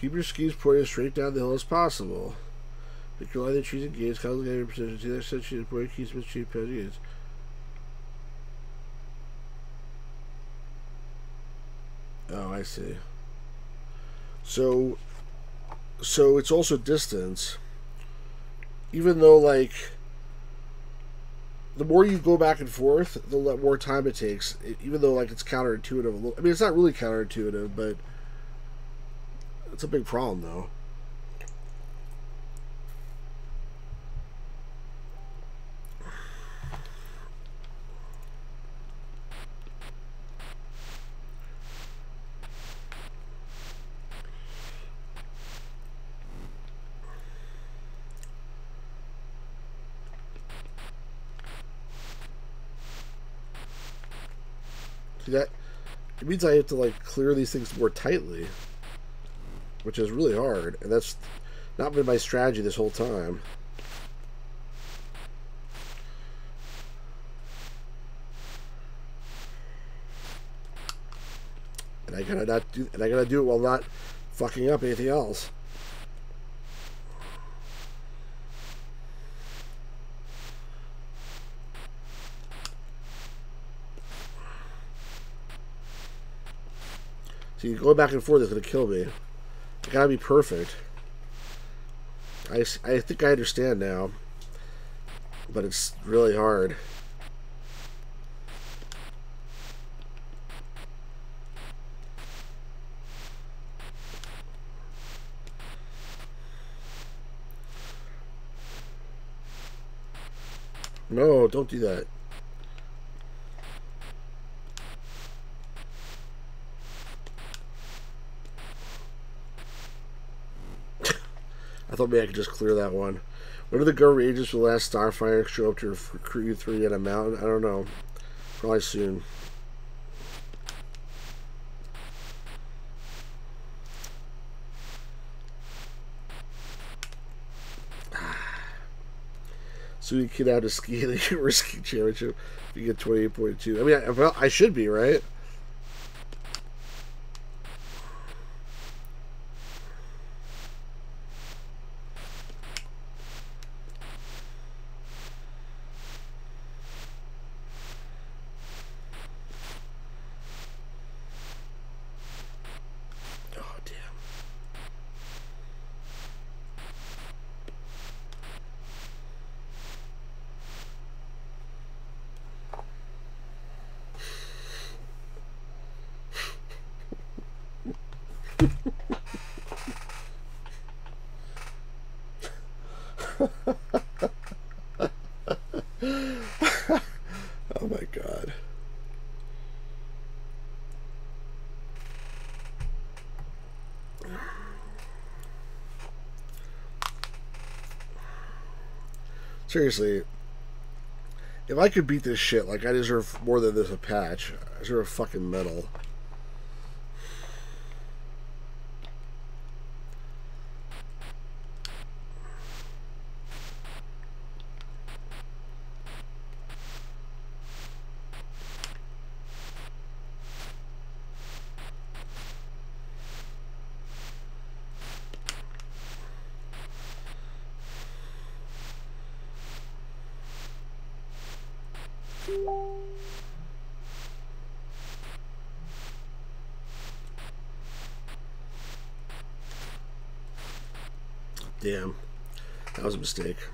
Keep your skis pointed straight down the hill as possible. Pick your the trees and gates, calculate your position. See that set sheet point keys with cheap gates. Oh, I see. So, so it's also distance. Even though, like, the more you go back and forth, the more time it takes. Even though, like, it's counterintuitive. I mean, it's not really counterintuitive, but it's a big problem, though. See that? It means I have to like clear these things more tightly, which is really hard, and that's not been my strategy this whole time. And I gotta not do, and I gotta do it while not fucking up anything else. See, going back and forth is going to kill me. It gotta be perfect. I, I think I understand now. But it's really hard. No, don't do that. I thought maybe I could just clear that one. When are the government agents will Last Starfighter show up to recruit you three at a mountain? I don't know. Probably soon. So you get out of ski the risky championship. You get twenty eight point two. I mean, I, I should be right. Oh damn. oh my god. Seriously, if I could beat this shit, like I deserve more than this a patch. I deserve a fucking medal. Damn. That was a mistake.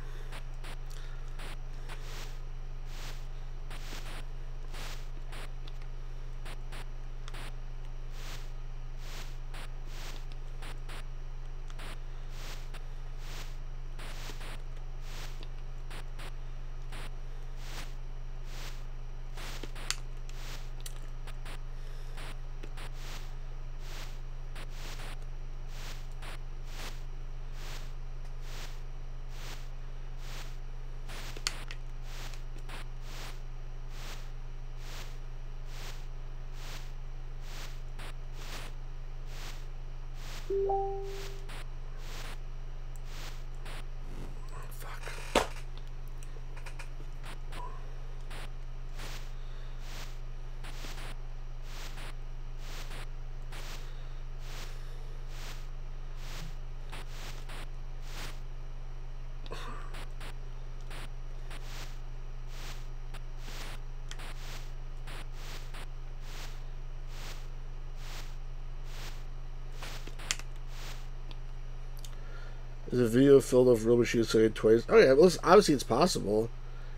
A video filled of real machines saying twice. Oh yeah, well, obviously it's possible.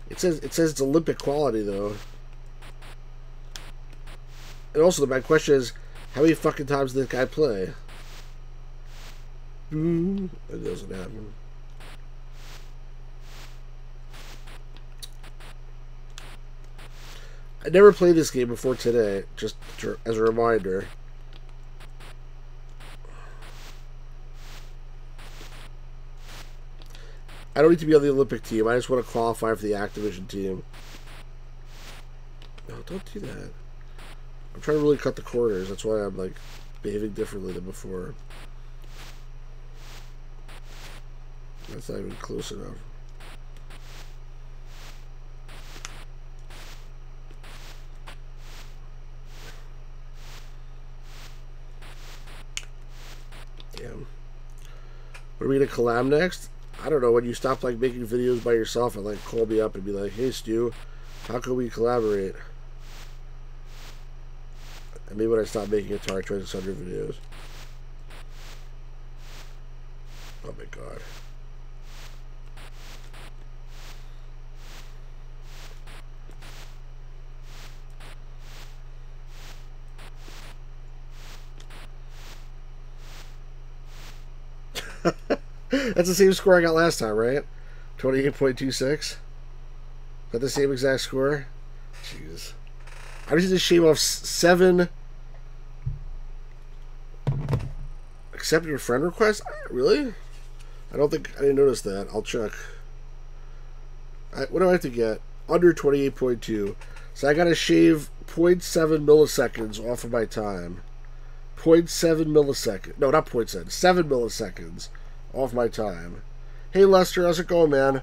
It says it says it's Olympic quality though. And also, my question is, how many fucking times did this guy play? Mm, it doesn't happen. I never played this game before today, just as a reminder. I don't need to be on the Olympic team. I just want to qualify for the Activision team. No, don't do that. I'm trying to really cut the corners. That's why I'm like behaving differently than before. That's not even close enough. Damn. What are we gonna collab next? I don't know, when you stop like making videos by yourself and like call me up and be like, hey Stu, how can we collaborate? And maybe when I stop making Atari 2600 videos. Oh my god. That's the same score I got last time, right? 28.26? Is that the same exact score? Jeez. I just need to shave off seven. Accept your friend request? Really? I don't think I didn't notice that. I'll check. I, what do I have to get? Under 28.2. So I gotta shave 0.7 milliseconds off of my time. 0.7 milliseconds. No, not 0.7. 7 milliseconds off my time. Hey Lester, how's it going, man?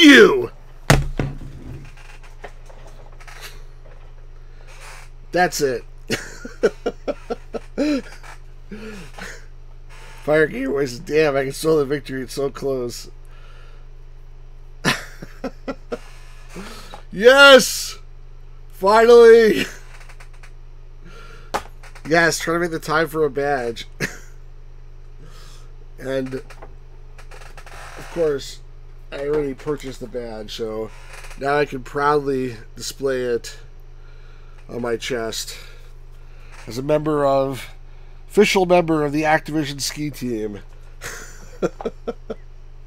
you! That's it. Fire Gateways, damn, I can smell the victory. It's so close. yes! Finally! Yes, trying to make the time for a badge. and, of course, I already purchased the badge, so now I can proudly display it on my chest as a member of, official member of the Activision ski team.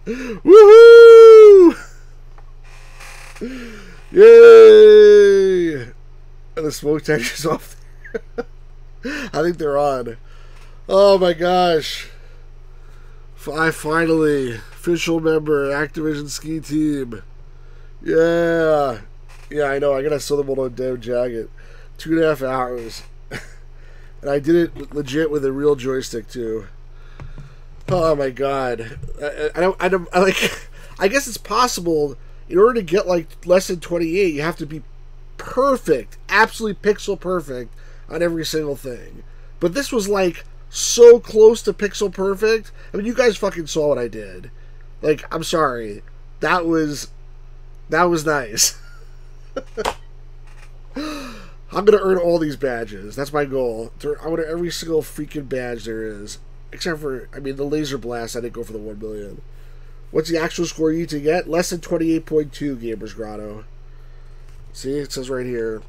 Woohoo! Yay! And the smoke detector's off. I think they're on. Oh my gosh. I finally official member, Activision Ski Team. Yeah. Yeah, I know. I gotta sew them on damn jacket. Two and a half hours. and I did it legit with a real joystick, too. Oh my god. I, I don't, I don't, I like, I guess it's possible in order to get like less than 28, you have to be perfect, absolutely pixel perfect on every single thing. But this was like so close to pixel perfect. I mean, you guys fucking saw what I did. Like, I'm sorry. That was that was nice. I'm gonna earn all these badges. That's my goal. I want every single freaking badge there is, except for I mean the laser blast. I didn't go for the one million. What's the actual score you need to get? Less than twenty eight point two. Gamers Grotto. See, it says right here.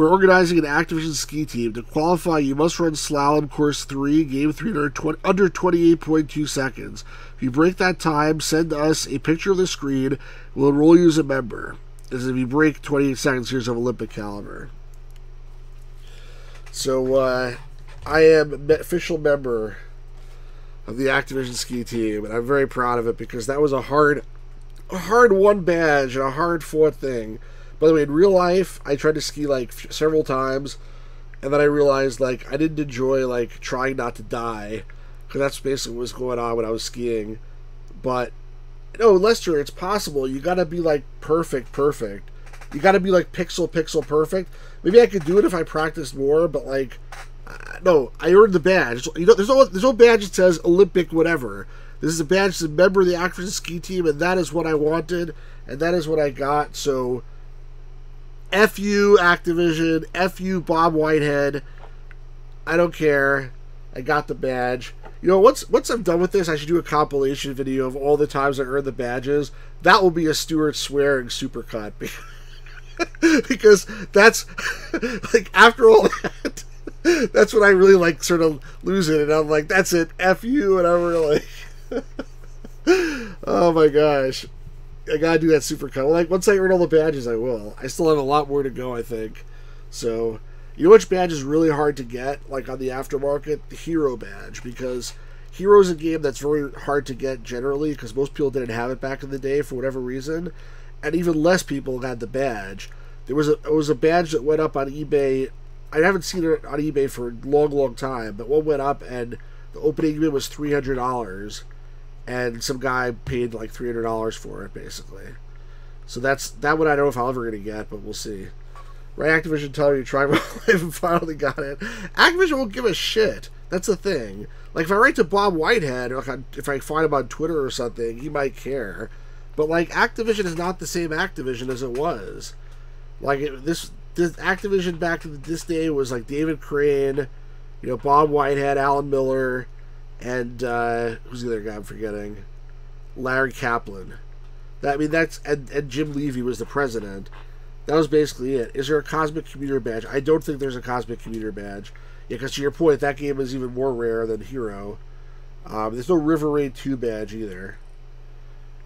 We're organizing an Activision ski team. To qualify, you must run Slalom Course 3, Game 3 under 28.2 seconds. If you break that time, send us a picture of the screen. We'll enroll you as a member. As if you break 28 seconds, here's of Olympic caliber. So, uh, I am official member of the Activision ski team, and I'm very proud of it because that was a hard, a hard one badge and a hard fought thing. By the way, in real life, I tried to ski like f- several times, and then I realized like I didn't enjoy like trying not to die, because that's basically what was going on when I was skiing. But no, Lester, it's possible. You gotta be like perfect, perfect. You gotta be like pixel, pixel perfect. Maybe I could do it if I practiced more, but like, uh, no, I earned the badge. You know, there's no there's no badge that says Olympic whatever. This is a badge that's a member of the Activision ski team, and that is what I wanted, and that is what I got. So, F you, Activision. F you, Bob Whitehead. I don't care. I got the badge. You know, once once I'm done with this, I should do a compilation video of all the times I earned the badges. That will be a Stuart swearing supercut because that's like after all that, that's when I really like sort of lose it, and I'm like, that's it, f you, and I'm really oh my gosh. I gotta do that super cut. Like once I earn all the badges, I will. I still have a lot more to go, I think. So, you know which badge is really hard to get, like on the aftermarket? The Hero badge, because Hero is a game that's very hard to get generally, because most people didn't have it back in the day for whatever reason, and even less people had the badge. There was a it was a badge that went up on eBay. I haven't seen it on eBay for a long, long time, but one went up and the opening bid was three hundred dollars and some guy paid like three hundred dollars for it, basically. So that's that one I don't know if I'm ever gonna get, but we'll see. Right, Activision telling you try my life and finally got it. Activision won't give a shit. That's the thing. Like if I write to Bob Whitehead, or if I find him on Twitter or something, he might care. But like Activision is not the same Activision as it was. Like it, this, this Activision back to this day was like David Crane, you know, Bob Whitehead, Alan Miller, and uh, who's the other guy I'm forgetting? Larry Kaplan. That I mean that's and, and Jim Levy was the president. That was basically it. Is there a Cosmic Commuter badge? I don't think there's a Cosmic Commuter badge. Yeah, because to your point, that game is even more rare than Hero. Um, there's no River Raid 2 badge either.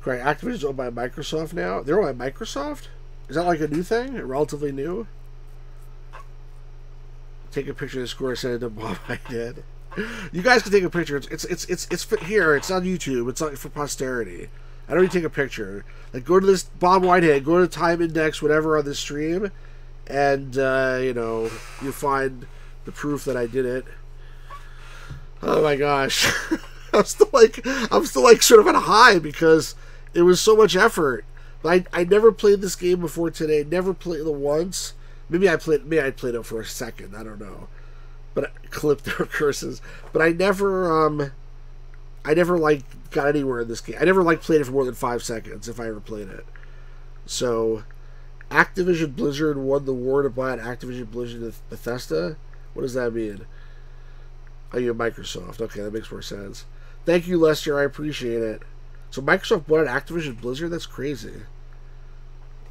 Correct. Activision's owned by Microsoft now. They're owned by Microsoft? Is that like a new thing? Relatively new? Take a picture of the score, send it to Bob I did. You guys can take a picture. It's it's it's it's, it's here. It's on YouTube. It's on, for posterity. I don't need to take a picture. Like go to this Bob Whitehead, go to time index, whatever on the stream, and uh, you know you find the proof that I did it. Oh my gosh, I'm still like I'm still like sort of on a high because it was so much effort. I I never played this game before today. Never played it once. Maybe I played maybe I played it for a second. I don't know but clipped their curses. But I never, um, I never like got anywhere in this game. I never like played it for more than five seconds if I ever played it. So, Activision Blizzard won the war to buy an Activision Blizzard Bethesda. What does that mean? Are you're Microsoft. Okay, that makes more sense. Thank you, Lester. I appreciate it. So Microsoft bought Activision Blizzard. That's crazy.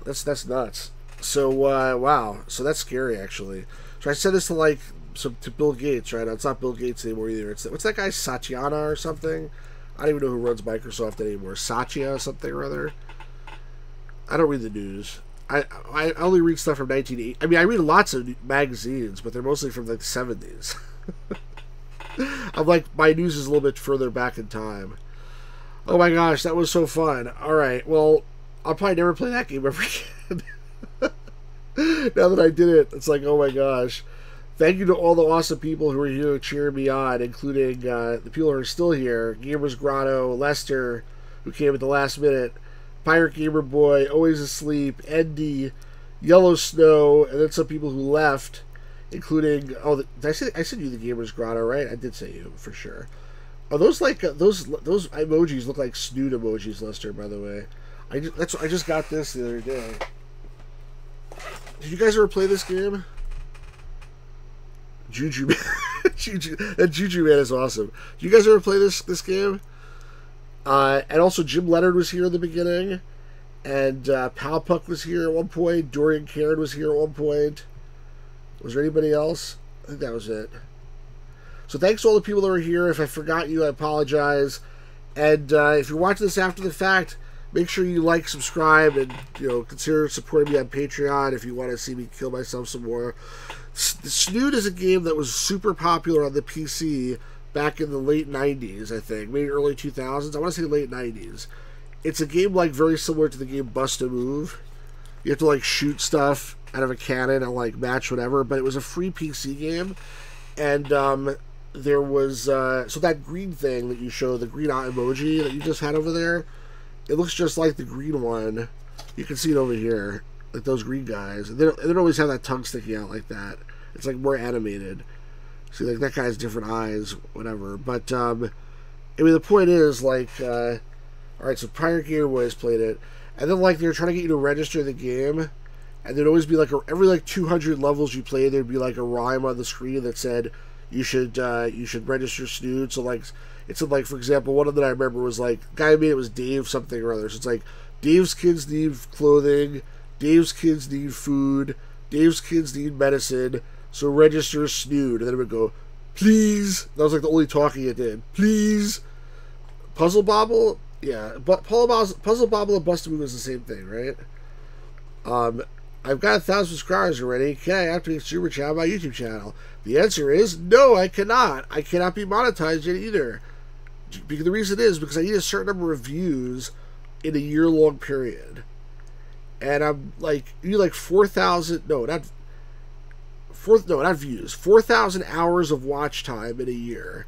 That's that's nuts. So uh, wow. So that's scary, actually. So I said this to like so to Bill Gates, right? It's not Bill Gates anymore either. It's what's that guy Satyana or something? I don't even know who runs Microsoft anymore. Satya something or other. I don't read the news. I I only read stuff from 1980. I mean, I read lots of magazines, but they're mostly from like the 70s. I'm like my news is a little bit further back in time. Oh my gosh, that was so fun. All right, well, I'll probably never play that game ever again. now that I did it, it's like, oh my gosh thank you to all the awesome people who are here cheering me on, including uh, the people who are still here Gamers Grotto, Lester, who came at the last minute, Pirate Gamer Boy, Always Asleep, Andy, Yellow Snow, and then some people who left, including. Oh, did I, say, I said you the Gamers Grotto, right? I did say you, for sure. Are those like. Uh, those those emojis look like snood emojis, Lester, by the way. I just, that's I just got this the other day. Did you guys ever play this game? Juju Man. Juju, that Juju Man is awesome. You guys ever play this this game? Uh, and also Jim Leonard was here in the beginning, and uh, Pal Puck was here at one point. Dorian Karen was here at one point. Was there anybody else? I think that was it. So thanks to all the people that were here. If I forgot you, I apologize. And uh, if you're watching this after the fact, make sure you like, subscribe, and you know consider supporting me on Patreon if you want to see me kill myself some more. Snood is a game that was super popular on the PC back in the late 90s, I think, maybe early 2000s. I want to say late 90s. It's a game like very similar to the game Bust a Move. You have to like shoot stuff out of a cannon and like match whatever. But it was a free PC game, and um, there was uh, so that green thing that you show the green emoji that you just had over there. It looks just like the green one. You can see it over here, like those green guys. They don't, they don't always have that tongue sticking out like that. It's like more animated. See, like that guy has different eyes, whatever. But um, I mean, the point is like, uh, all right. So prior Game Boys played it, and then like they're trying to get you to register the game, and there'd always be like a, every like 200 levels you play, there'd be like a rhyme on the screen that said you should uh, you should register Snood. So like it's like for example, one of them I remember was like guy made it was Dave something or other. So it's like Dave's kids need clothing, Dave's kids need food, Dave's kids need medicine. So register Snood, and then it would go, please. That was like the only talking it did. Please. Puzzle Bobble, yeah, but Puzzle Bobble and Bust a Move is the same thing, right? Um, I've got a thousand subscribers already. Can I activate a Super Chat on my YouTube channel? The answer is no, I cannot. I cannot be monetized yet either. Because the reason is because I need a certain number of views in a year long period. And I'm like, you like 4,000, no, not, four, no, not views, 4,000 hours of watch time in a year.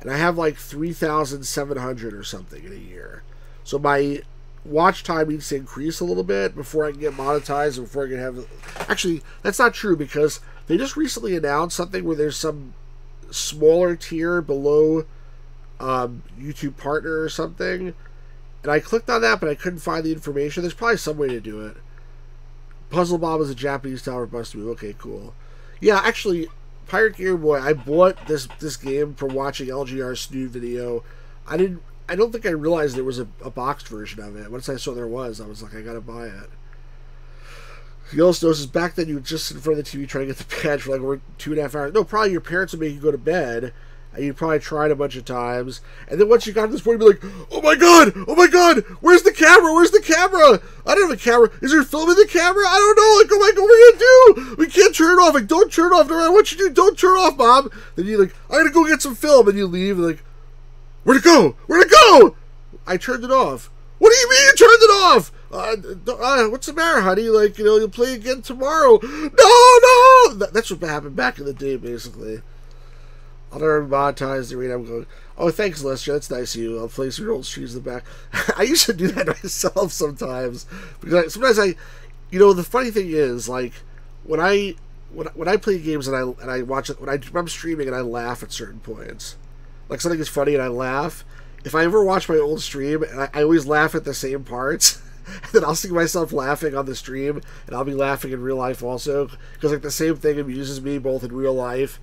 And I have like 3,700 or something in a year. So my watch time needs to increase a little bit before I can get monetized and before I can have. Actually, that's not true because they just recently announced something where there's some smaller tier below um, YouTube Partner or something. And I clicked on that, but I couldn't find the information. There's probably some way to do it. Puzzle Bobble is a Japanese tower bust move. Okay, cool. Yeah, actually, Pirate Gear Boy. I bought this this game from watching LGR's Snood video. I didn't I don't think I realized there was a, a boxed version of it. Once I saw there was, I was like, I gotta buy it. Yellow Snow is back then you would just in front of the TV trying to get the badge for like two and a half hours. No, probably your parents would make you go to bed, and you'd probably try it a bunch of times. And then once you got to this point, you'd be like, oh my god, oh my god, where's the camera? Where's the camera? I don't have a camera. Is there filming the camera? I don't know. Like, oh my god, what are we gonna do? We can't turn it off. Like, don't turn it off. No matter what you do, don't turn it off, mom. Then you like, I gotta go get some film, and you leave, and like, Where'd it go? Where'd it go? I turned it off. What do you mean you turned it off? Uh, uh, what's the matter, honey? Like, you know, you'll play again tomorrow. No, no! That's what happened back in the day, basically. I'll never monetize the read. I'm going, oh, thanks, Lester. That's nice of you. I'll place your old shoes in the back. I used to do that myself sometimes. Because I, sometimes I, you know, the funny thing is, like, when I when, when I play games and I and I watch it when I, when I'm streaming and I laugh at certain points, like something is funny and I laugh. If I ever watch my old stream and I, I always laugh at the same parts, and then I'll see myself laughing on the stream and I'll be laughing in real life also because like the same thing amuses me both in real life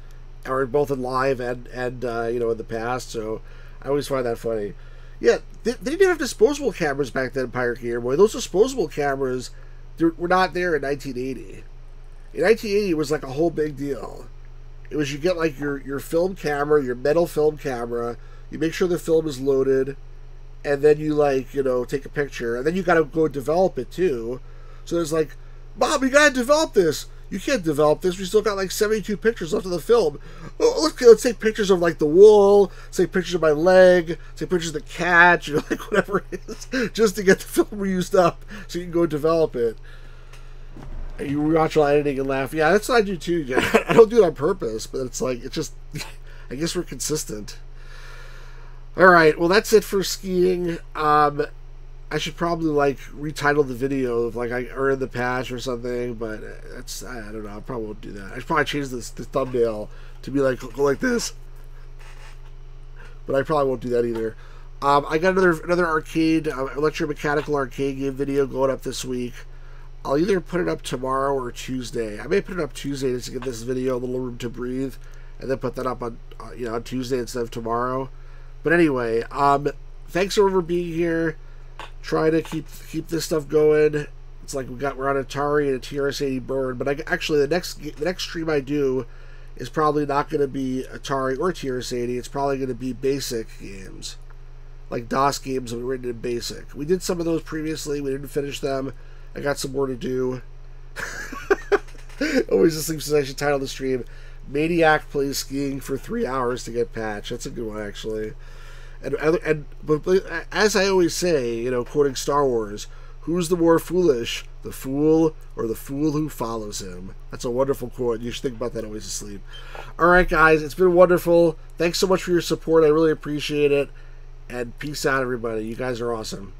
or both in live and and uh, you know in the past. So I always find that funny. Yeah, they, they didn't have disposable cameras back then, Pirate Game Boy. Those disposable cameras were not there in 1980. In 1980, it was like a whole big deal. It was you get like your your film camera, your metal film camera. You make sure the film is loaded, and then you like you know take a picture, and then you got to go develop it too. So there's like, Bob, you gotta develop this. You can't develop this. We still got like 72 pictures left of the film. Oh, let's, let's take pictures of like the wool, take pictures of my leg, take pictures of the cat, you know, like whatever it is, just to get the film used up so you can go develop it you watch while editing and laugh. Yeah, that's what I do too. Yeah. I don't do it on purpose, but it's like it's just. I guess we're consistent. All right, well that's it for skiing. Um, I should probably like retitle the video of like I earned the patch or something, but that's I don't know. I probably won't do that. I should probably change this the thumbnail to be like like this. But I probably won't do that either. Um, I got another another arcade uh, electromechanical arcade game video going up this week. I'll either put it up tomorrow or Tuesday. I may put it up Tuesday just to give this video a little room to breathe, and then put that up on uh, you know on Tuesday instead of tomorrow. But anyway, um, thanks for being here. Try to keep keep this stuff going. It's like we got we're on Atari and a TRS-80 burn, but I actually the next the next stream I do is probably not going to be Atari or TRS-80. It's probably going to be basic games, like DOS games that were written in BASIC. We did some of those previously. We didn't finish them. I got some more to do. Always Asleep should title the stream Maniac plays skiing for three hours to get patched. That's a good one actually. And and but as I always say, you know, quoting Star Wars, who's the more foolish, the fool or the fool who follows him. That's a wonderful quote. You should think about that always asleep. All right, guys, it's been wonderful. Thanks so much for your support. I really appreciate it. And peace out, everybody. You guys are awesome.